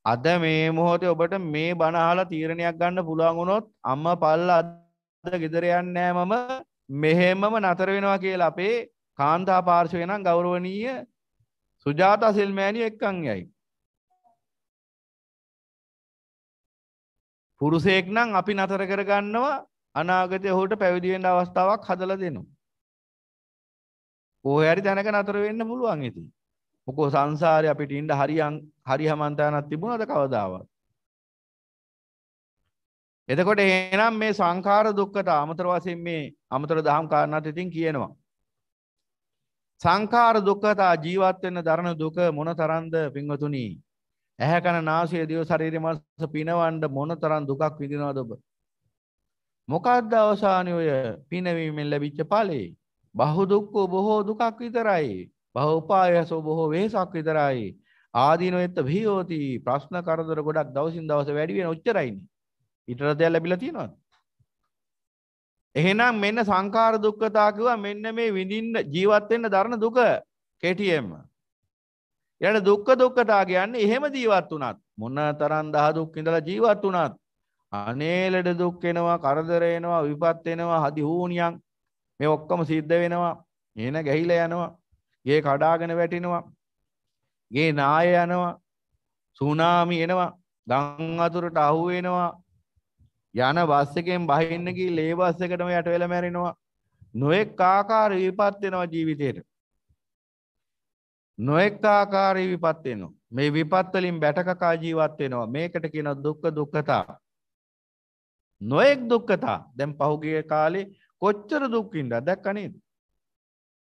අද මේ මොහොතේ ඔබට මේ බණ අහලා තීරණයක් ගන්න පුළුවන් වුණොත් අම්මා පල්ලා අද ගෙදර යන්නේ මම. මෙහෙමම නතර වෙනවා කියලා අපේ කාන්තා පාර්ශවය නම් ගෞරවනීය සුජාතා සිල්මෑණිය එක්කන් යයි. පුරුෂයෙක් නම් අපි නතර කරගන්නවා අනාගතයේ ඔහුට පැවිදි වෙන්න අවස්ථාවක් හදලා දෙනවා. කොහේ හරි තැනක නතර වෙන්න පුළුවන් ඉතින්. මොකෝ සංසාරේ අපිට ඉන්න හරියන් හරි හමන්තානක් තිබුණාද කවදාවත්? එතකොට එහෙනම් මේ සංඛාර දුක්ඛතා අමතර වශයෙන් මේ අමතර දහම් කාරණාත් ඉතින් කියනවා. සංඛාර දුක්ඛතා ජීවත් වෙන්න දරන දුක මොන තරම්ද පින්වතුනි? ඇහැ කන නාසය දිව ශරීරය මනස පිනවන්න මොන තරම් දුකක් විඳිනවද ඔබ? මොකක්ද අවසානයේ ඔය පිනවීමෙන් ලැබිච්ච ඵලේ? බහු දුක්ඛ බොහෝ දුකක් විතරයි. බහු උපායසෝ බොහෝ වෙහසක් විතරයි. ආදීනොෙත්ත විහෝති ප්‍රශ්න කරදර ගොඩක් දවසින් දවස වැඩි වෙන ඔච්චරයිනේ. ඊටර දෙයක් ලැබිලා තියෙනවද? එහෙනම් මෙන්න සංඛාර දුක්ඛතා කිව්වා මෙන්න මේ විඳින්න ජීවත් වෙන්න දරන දුක කෙටියෙන්ම. ඊළඟ දුක්ඛ දුක්ඛතා කියන්නේ එහෙම ජීවත් වුණත් මොන තරම් දහ දුක් ඉඳලා ජීවත් වුණත් අනේලඩ දුක් එනවා කරදර එනවා විපත් එනවා හදි හූනියන් මේ ඔක්කොම සිද්ධ වෙනවා එන ගැහිලා යනවා ගේ කඩාගෙන වැටෙනවා ගේ නාය යනවා සුනාමි එනවා ගං අතුරට අහු වෙනවා යන බස් එකෙන් බහින්න ගිහලා ඒ බස් එකටම යට වෙලා මැරෙනවා. නොඑක් ආකාර විපත් වෙනවා ජීවිතේට. නොඑක් ආකාර විපත් වෙනවා. මේ විපත් වලින් බැටකකා ජීවත් වෙනවා. මේකට කියන දුක්ඛ දුක්ඛතා. නොඑක් දුක්ඛතා. දැන් පහුගිය කාලේ කොච්චර දුක් විඳා දැක්ක නේද?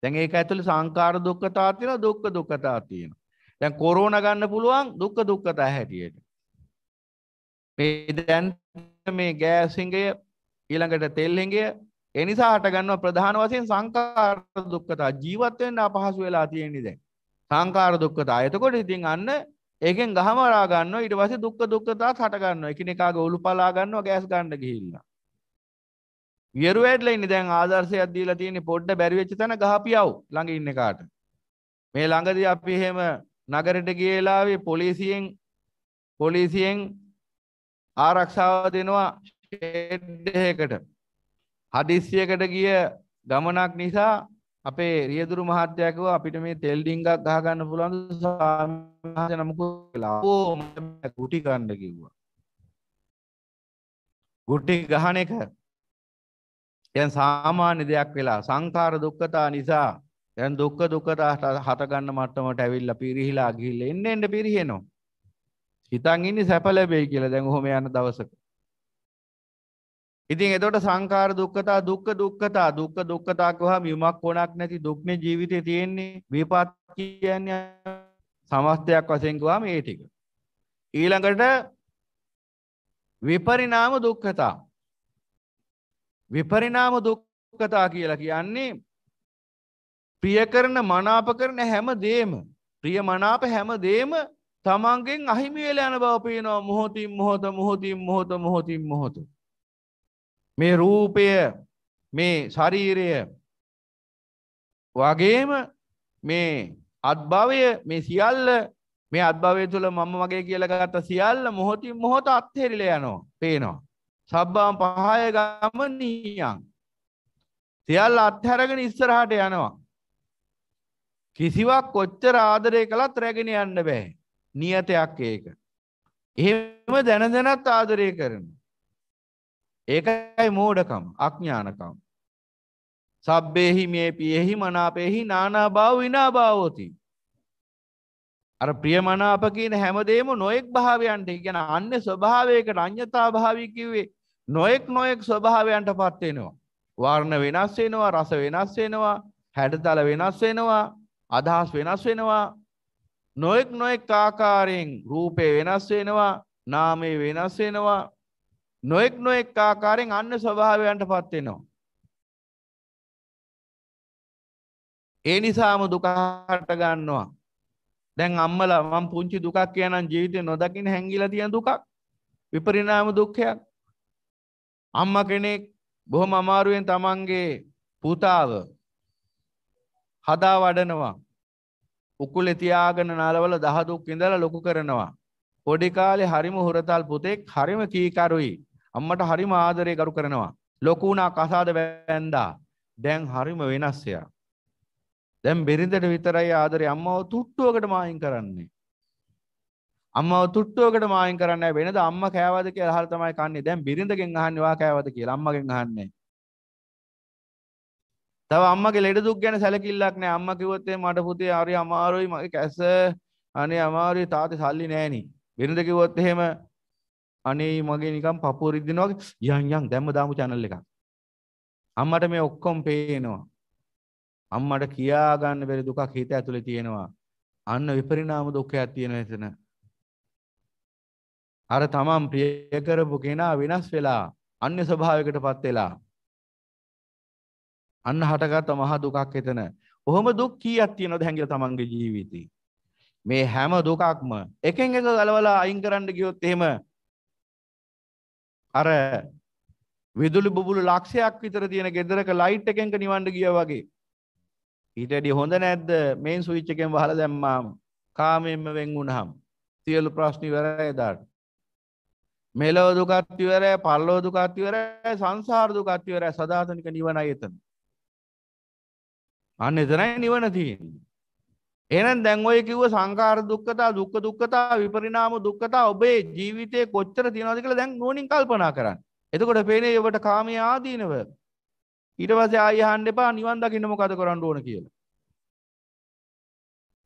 දැන් ඒක ඇතුළේ සංකාර දුක්ඛතා තියෙනවා දුක්ඛ දුක්ඛතා තියෙනවා. දැන් කොරෝනා ගන්න පුළුවන් දුක්ඛ දුක්ඛතා හැටියට. මේ දැන් මේ ගෑස් හිඟය ඊළඟට තෙල් හිඟය ඒ නිසා හට ගන්නවා ප්‍රධාන වශයෙන් සංකාර දුක්ඛතා. ජීවත් වෙන්න අපහසු වෙලා තියෙන්නේ දැන්. සංකාර දුක්ඛතා එතකොට ඉතින් අන්න ඒකෙන් ගහමරා ගන්නවා. ඊට පස්සේ දුක්ඛ දුක්ඛතාත් හට ගන්නවා. එකිනෙකාගේ ඔලුපලා ගන්නවා ගෑස් ගන්න ගිහිල්ලා. වියරු වැඩලා ඉන්නේ. දැන් ආදර්ශයක් දීලා තියෙන්නේ පොඩ්ඩ බැරි වෙච්ච තැන ගහපියව් ළඟ ඉන්න කාට මේ ළඟදී අපි එහෙම නගරෙට ගියලාවේ පොලිසියෙන් පොලිසියෙන් ආරක්ෂාව දෙනවා ෂෙඩ් එකකට. හදිස්සියකට ගිය ගමනක් නිසා අපේ රියදුරු මහත්තයා කිව්වා අපිට මේ තෙල් ඩිංගක් ගහ ගන්න පුළුවන් සාමහස නමකුත් වෙලා ඕ මම ගුටි ගන්න කිව්වා. ගුටි ගහන එක? දැන් සාමාන්‍ය දෙයක් වෙලා සංඛාර දුක්ඛතා නිසා දැන් දුක්ඛ දුක්ඛතා හත ගන්න මට්ටමට ඇවිල්ලා පිරිහිලා ගිහිල්ලා එන්න එන්න පිරිහෙනවා. හිතන් ඉන්නේ සැප ලැබෙයි කියලා දැන් ඔහොම යන දවසක. ඉතින් එතකොට සංඛාර දුක්ඛතා දුක්ඛ දුක්ඛතා. දුක්ඛ දුක්ඛතා කියවහම යමක් කොනක් නැති දුක්නේ ජීවිතේ තියෙන්නේ විපාක කියන්නේ සමස්තයක් වශයෙන් කියවහම ඒ ටික. ඊළඟට විපරිණාම දුක්ඛතා. විපරිණාම දුක්ඛතා කියලා කියන්නේ ප්‍රිය කරන මනාප කරන හැම දෙම ප්‍රිය මනාප හැම දෙම තමන්ගෙන් අහිමි වෙලා යන බව පේනවා. මොහොතින් මොහොත මොහොතින් මොහොත මොහොතින් මොහොත. මේ රූපය මේ ශරීරය වගේම මේ අත්භවය මේ සියල්ල මේ අත්භවය තුළ මම වගේ කියලා ගත්ත සියල්ල මොහොතින් මොහොත අත්හැරිලා යනවා පේනවා සබ්බාම් පහය ගමනියන් සියල්ල අත්හැරගෙන ඉස්සරහට යනවා කිසිවක් කොච්චර ආදරය කළත් රැගෙන යන්න බෑ නියතයක් ඒක. එහෙම දැන දැනත් ආදරය කරන. ඒකයි මෝඩකම අඥානකම්. සබ්බේහි මේ පියෙහි මනාපෙහි නානා භාව විනා භාවෝති. අර ප්‍රියමනාප කියන හැමදේම නොයෙක් භාවයන්ට කියන අන්න ස්වභාවයකට අඤ්‍යතා භාවී කිව්වේ නොයෙක් නොයෙක් ස්වභාවයන්ට පත් වෙනවා. වර්ණ වෙනස් වෙනවා, රස වෙනස් වෙනවා, හැඩතල වෙනස් වෙනවා, අදහස් වෙනස් වෙනවා, නොයෙක් නොයෙක් ආකාරයෙන් රූපය වෙනස් වෙනවා නාමය වෙනස් වෙනවා නොයෙක් නොයෙක් ආකාරයෙන් අන්න ස්වභාවයන්ට පත් වෙනවා ඒ නිසාම දුක හට ගන්නවා දැන් අම්මලා මම පුංචි දුකක් කියනනම් ජීවිතේ නොදකින් හැංගිලා තියෙන දුකක් විපරිණාම දුක්ඛයක් අම්මා කෙනෙක් බොහොම අමාරුවෙන් තමන්ගේ පුතාව හදා වඩනවා උකුලේ තියාගෙන නලවල දහදුක් ඉඳලා ලොකු කරනවා. පොඩි කාලේ හරිම හුරතල් පුතෙක් හරිම කීකරුයි. අම්මට හරිම ආදරේ කරු කරනවා. ලොකු වුණා කසාද වැන්දා. දැන් හරිම වෙනස් එයා. දැන් බිරිඳට විතරයි ආදරේ අම්මව තුට්ටුවකට මායින් කරන්නේ. අම්මව තුට්ටුවකට මායින් කරන්නේ වෙනද අම්මා කෑවද කියලා අහලා තමයි කන්නේ. දැන් බිරිඳගෙන් අහන්නේ වා කෑවද කියලා අම්මගෙන් අහන්නේ. තව අම්මගේ ලෙඩ දුක් ගැන සැලකිල්ලක් නෑ අම්මා කිව්වොත් එහෙනම් මට පුතේ හරි අමාරුයි මගේ කැස අනේ අමාරුයි තාත්තේ සල්ලි නෑනි. වෙනද කිව්වොත් එහෙම අනේ මගේ නිකන් පපුව රිද්දෙනවා වගේ යන් යන් දැම්ම දාමු channel එකක්. අම්මට මේ ඔක්කොම පේනවා. අම්මට කියා ගන්න බැරි දුකක් හිත ඇතුලේ තියෙනවා. අන්න විපරිණාම දුක්ඛයක් තියෙන එතන. අර තමන් ප්‍රිය කරපු කෙනා වෙනස් වෙලා අන්‍ය ස්වභාවයකටපත් වෙලා අන්න හටගත්ත මහ දුකක් එතන. කොහොම දුක් කීයක් තියෙනවද හැංගිලා තමන්ගේ ජීවිතේ? මේ හැම දුකක්ම එකෙන් එක ගලවලා අයින් කරන්න ගියොත් එහෙම අර විදුලි බුබුලු ලක්ෂයක් විතර තියෙන ගෙදරක ලයිට් එකෙන්ක නිවන්න ගියා වගේ. ඊට වැඩිය හොඳ නැද්ද මේන් ස්විච් එකෙන් වහලා දැම්මාම කාමයෙන්ම වෙන් වුණාම සියලු ප්‍රශ්න ඉවරයි එදාට. මෙලොව දුකත් ඉවරයි, පරලොව දුකත් ඉවරයි, සංසාර දුකත් ඉවරයි, සදාතනික නිවනයි එතන. අන්න එතනයි නිවන තියෙන්නේ. එහෙනම් දැන් ඔය කිව්ව සංඛාර දුක්ඛතා, දුක්ඛ දුක්ඛතා, විපරිණාම දුක්ඛතා ඔබේ ජීවිතේ කොච්චර තියෙනවද කියලා දැන් නුවණින් කල්පනා කරන්න. එතකොට පේන්නේ ඔබට කාමයේ ආදීනව. ඊට පස්සේ ආයෙ අහන්න එපා නිවන් දකින්න මොකද කරන්න ඕන කියලා.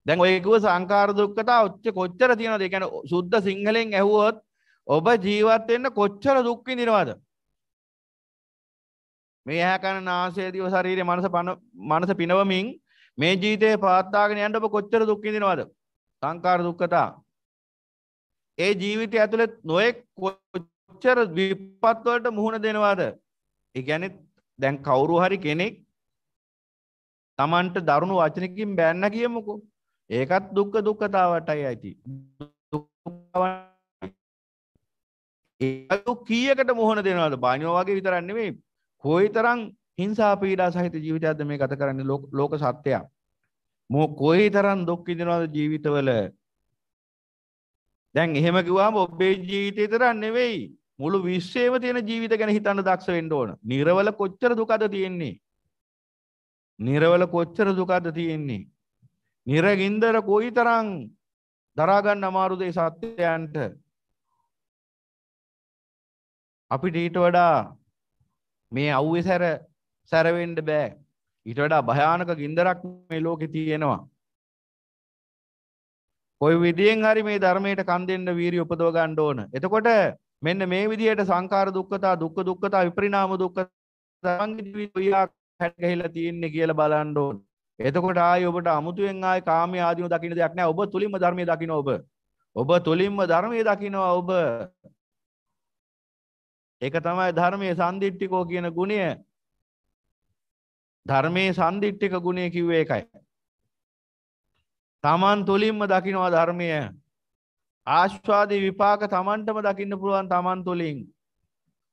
දැන් ඔය කිව්ව සංඛාර දුක්ඛතා ඔච්ච කොච්චර තියෙනවද? ඒ කියන්නේ සුද්ධ සිංහලෙන් ඇහුවොත් ඔබ ජීවත් වෙන්න කොච්චර දුක් විඳිනවද? මේ ඇහැ කන නාසය දිව ශරීරය මනස මනස පිනවමින් මේ ජීවිතේ පවත්වාගෙන යන්න ඔබ කොච්චර දුක් විඳිනවද? සංකාර දුක්ඛතා. ඒ ජීවිතය ඇතුළේ නොයෙක් කොච්චර විපත් වලට මුහුණ දෙනවද? ඒ කියන්නේ දැන් කවුරු හරි කෙනෙක් Tamanට දරුණු වචනකින් බෑන්න කියමුකෝ. ඒකත් දුක්ඛ දුක්ඛතාවටයි ඇති. ඒ කීයකට මුහුණ දෙනවද? බානියෝ වගේ විතරක් නෙමෙයි. කොයිතරම් හිංසා පීඩා සහිත ජීවිතයක්ද මේ ගත කරන්නේ ලෝක සත්‍යයක්. මො කොයිතරම් දුක් විඳිනවද ජීවිතවල? දැන් එහෙම කිව්වම ඔබේ ජීවිතේ විතරක් නෙවෙයි මුළු විශ්වයේම තියෙන ජීවිත ගැන හිතන්න දක්ෂ වෙන්න ඕන. නිර්වල කොච්චර දුකද තියෙන්නේ? නිර්වල කොච්චර දුකද තියෙන්නේ? නිරගින්දර කොයිතරම් දරා ගන්න අමාරුද ඒ සත්‍යයන්ට? අපිට ඊට වඩා මේ අව්වේ සැර සැරවෙන්න බෑ. ඊට වඩා භයානක ගින්දරක් මේ ලෝකේ තියෙනවා. කොයි විදියෙන් හරි මේ ධර්මයට කන් දෙන්න වීරිය උපදව ගන්න ඕන. එතකොට මෙන්න මේ විදිහට සංකාර දුක්ඛතා දුක්ඛ දුක්ඛතා විපරිණාම දුක්ඛ තමන්ගේ ජීවිතය හැට ගහලා තියෙන්නේ කියලා බලන්න ඕන. එතකොට ආයි ඔබට අමුතුවෙන් ආයි කාමයේ ආදීන දකින්න දෙයක් නැහැ. ඔබ තුලින්ම ධර්මයේ දකින්න ඔබ. ඔබ තුලින්ම ධර්මයේ දකින්නවා ඔබ. ඒක තමයි ධර්මයේ සම්දිට්ඨිකෝ කියන ගුණය. ධර්මයේ සම්දිට්ඨික ගුණය කිව්වේ ඒකයි. තමන් තුලින්ම දකින්නවා ධර්මය. ආස්වාදී විපාක තමන්ටම දකින්න පුළුවන් තමන් තුලින්.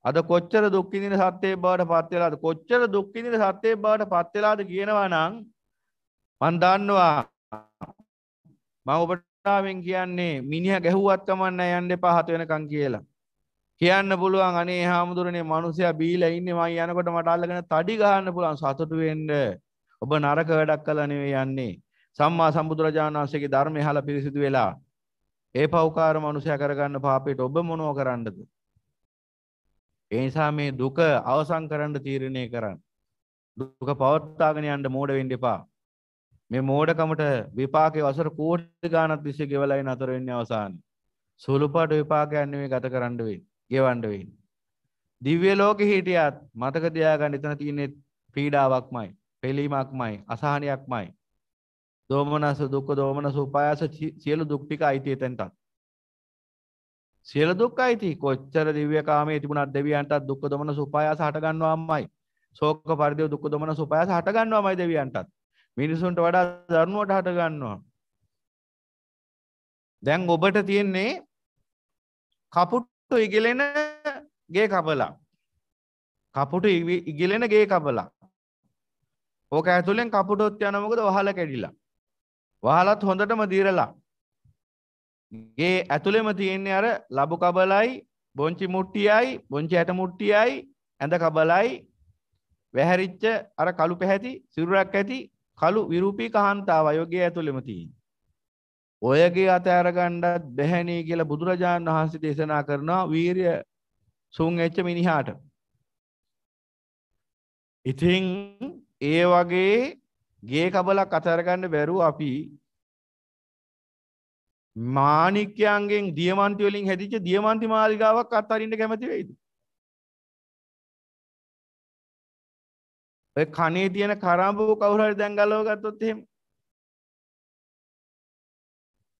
අද කොච්චර දුක් විඳින සත්‍යයේ බවට පත් වෙලාද කොච්චර දුක් විඳින සත්‍යයේ බවට පත් වෙලාද කියනවා නම් මන් දන්නවා මම ඔබට කියන්නේ මිනිහා ගැහුවත් කමන්නේ යන්න එපා හත වෙනකන් කියලා. කියන්න පුළුවන් අනේ හාමුදුරනේ මනුස්සයා බීලා ඉන්නේ මම යනකොට මට අල්ලගෙන තඩි ගහන්න පුළුවන් සතුටු වෙන්න. ඔබ නරක වැඩක් කළා නෙවෙයි යන්නේ. සම්මා සම්බුදුරජාණන් වහන්සේගේ ධර්මය අහලා පිරිසිදු වෙලා ඒ පෞකාර මනුස්සයා කරගන්න පාපයට ඔබ මොනව කරන්නද? ඒ නිසා මේ දුක අවසන් කරන්න තීරණය කරන්න. දුක පවත්වාගෙන යන්න මෝඩ වෙන්න එපා. මේ මෝඩකමට විපාකේ වසර කෝටි ගාණක් තිස්සේ ගෙවලා ඉන අතර වෙන්නේ අවසානයේ. සුළුපාට විපාකයක් නෙවෙයි ගත කරන්න වෙන්නේ. ගෙවන්න වෙන්නේ. දිව්‍ය ලෝකෙ හිටියත් මතක තියාගන්න එතන තියෙන්නේ පීඩාවක්මයි, පෙලීමක්මයි, අසහනයක්මයි. දෝමනස දුක්ඛ දෝමනස උපායාස සියලු දුක් ටික අයිති එතනටත්. සියලු දුක් අයිති කොච්චර දිව්‍ය කාමයේ තිබුණත් දෙවියන්ටත් දුක්ඛ දෝමනස උපායාස හට ගන්නවාමයි. ශෝක පරිදේව දුක්ඛ දෝමනස උපායාස හට ගන්නවාමයි දෙවියන්ටත්. මිනිසුන්ට වඩා දරුණුවට හට ගන්නවා. දැන් ඔබට තියෙන්නේ කපුට්ටු ඉගිලෙන ගේ කබලා. කපුටු ඉගිලෙන ගේ කබලා. ඕක ඇතුළෙන් කපුටොත් යන මොකද වහල කැඩිලා. වහලත් හොඳටම දීරලා. ගේ ඇතුළෙම තියෙන්නේ අර ලබු කබලයි බොංචි මුට්ටියයි බොංචි ඇට මුට්ටියයි ඇඳ කබලයි වැහැරිච්ච අර කළු පැහැති සිරුරක් ඇති කළු විරූපී කාන්තාව යෝගයේ ඇතුළෙම තියෙන්නේ. ඔයගේ අත අරගණ්ඩත් බැහැනී කියලා බුදුරජාණන් වහන්සේ දේශනා කරනවා වීරිය සුන් එච්ච මිනිහාට. ඉතින් ඒ වගේ ගේ කබලක් අතරගන්න බැරුව අපි මාණික්‍යයන්ගෙන් දියමන්ති වලින් හැදිච්ච දියමන්ති මාලිගාවක් අත්හරින්න කැමති වෙයිද? ඔය කනේ තියෙන කරඹුව කවුරු හරි දැන් ගලව ගත්තොත් එහෙම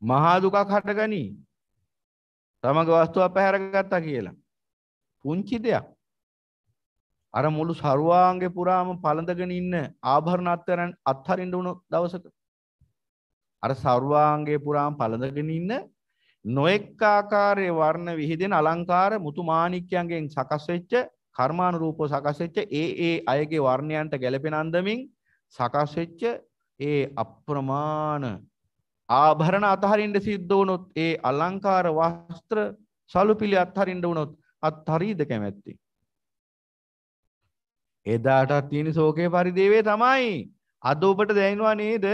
මහා දුකක් හටගනි. තමගේ වස්තුව පැහැරගත්තා කියලා. පුංචි දෙයක්. අර මුළු සරුවාංගේ පුරාම පළඳගෙන ඉන්න ආභරණ අත්තරන් අත්හරින්න වුණු දවසක අර සරුවාංගේ පුරාම පළඳගෙන ඉන්න නොඑක් ආකාරයේ වර්ණ විහිදෙන අලංකාර මුතු මාණික්‍යයන්ගෙන් සකස් වෙච්ච කර්මානුරූපව සකස් වෙච්ච ඒ ඒ අයගේ වර්ණයන්ට ගැලපෙන අන්දමින් සකස් වෙච්ච ඒ අප්‍රමාණ ආභරණ අතහරින්න සිද්ධ වුණොත් ඒ අලංකාර වස්ත්‍ර සලුපිලි අත්හරින්න වුණොත් අත්හරීද කැමැත්තේ එදාටත් තියෙන ශෝකේ පරිදේවේ තමයි අද ඔබට දැනෙනවා නේද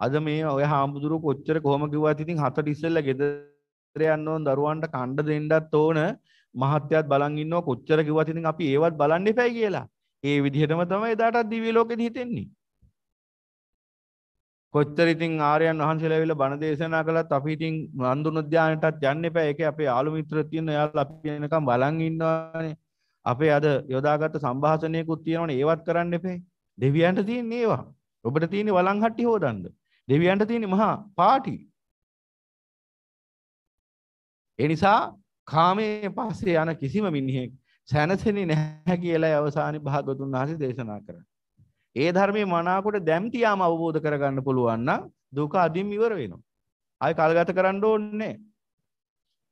අද මේ ඔය හාමුදුරුවෝ කොච්චර කොහොම කිව්වත් ඉතින් හතට ඉස්සෙල්ලා ගෙදර යන්න ඕන දරුවන්ට කණ්ඩ දෙන්නත් ඕන මහත්යත් බලන් ඉන්නවා කොච්චර කිව්වත් ඉතින් අපි ඒවත් බලන්න එපයි කියලා. ඒ විදිහටම තමයි එදාටත් දිව්‍ය ලෝකෙදි හිතෙන්නේ. කොච්චර ඉතින් ආර්යයන් වහන්සේලා ඇවිල්ලා බණ දේශනා කළත් අපි ඉතින් නන්දුන ධානයටත් යන්න එපා. ඒකේ අපේ ආලු මිත්‍රයෝ තියෙන එයාලා අපි එනකම් බලන් ඉන්නවානේ. අපේ අද යොදාගත්ත සංභාෂණයකුත් තියෙනවනේ ඒවත් කරන්න එපේ. දෙවියන්ට තියෙන්නේ ඒවා. ඔබට තියෙන්නේ වළංහට්ටි හොදන්න. දෙවියන්ට තියෙන්නේ මහා පාටි. ඒ නිසා කාමයේ පස්සේ යන කිසිම මිනිහෙක් සැනසෙන්නේ නැහැ කියලායි අවසානයේ භාගතුන් වහන්සේ දේශනා කරන්නේ. ඒ ධර්මයේ මනාකොට දැම්තියාම අවබෝධ කරගන්න පුළුවන් නම් දුක අදින් ඉවර වෙනවා. ආයි කල්ගත කරන්න ඕනේ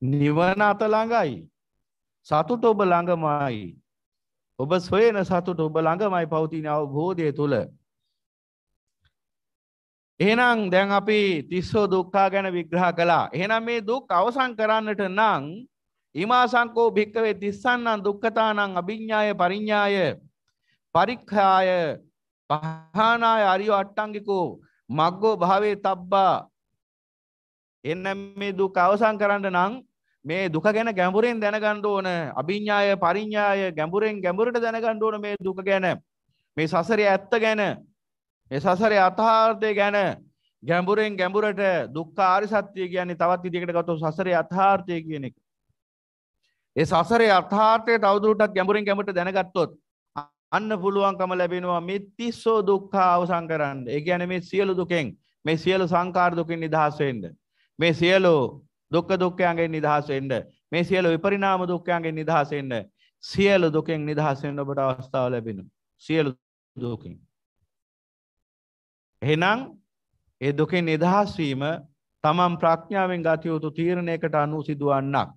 නිවන අත ළඟයි. සතුට ඔබ ළඟමයි. ඔබ සොයන සතුට ඔබ ළඟමයි පවතින අවබෝධය තුල. එහෙනම් දැන් අපි තිස්සෝ දුක්ඛා ගැන විග්‍රහ කළා. එහෙනම් මේ දුක් අවසන් කරන්නට නම් ීමාසංකෝ භික්කවේ තිස්සන්නං දුක්ඛතානං අභිඤ්ඤාය පරිඤ්ඤාය පරික්ඛාය පහනාය අරිය අට්ටංගිකෝ මග්ගෝ භාවේ තබ්බා. එන්න මේ දුක අවසන් කරන්න නම් මේ දුක ගැන ගැඹුරෙන් දැනගන්න ඕන. අභිඥාය පරිඥාය ගැඹුරෙන් ගැඹුරට දැනගන්න ඕන මේ දුක ගැන. මේ සසරේ ඇත්ත ගැන මේ සසරේ අතහාර්ථය ගැන ගැඹුරෙන් ගැඹුරට දුක්ඛ ආරි සත්‍ය කියන්නේ තවත් විදිහකට ගත්තොත් සසරේ අතහාර්ථය කියන එක. ඒ සසරේ අතහාර්ථය තවදුරටත් ගැඹුරෙන් ගැඹුරට දැනගත්තොත් අන්න පුළුවන්කම ලැබෙනවා මේ තිස්සෝ දුක්ඛ අවසන් කරන්න. ඒ කියන්නේ මේ සියලු දුකෙන් මේ සියලු සංකාර දුකින් නිදහස් වෙන්න. මේ සියලු දුක්ඛ දුක්ඛයන්ගෙන් නිදහස් වෙන්න. මේ සියලු විපරිණාම දුක්ඛයන්ගෙන් නිදහස් වෙන්න. සියලු දුකෙන් නිදහස් වෙන්න ඔබට අවස්ථාව ලැබෙනවා. සියලු දුකින්. එහෙනම් ඒ දුකෙන් නිදහස් වීම තමන් ප්‍රඥාවෙන් ගත යුතු තීරණයකට අනුව සිදුවන්නක්.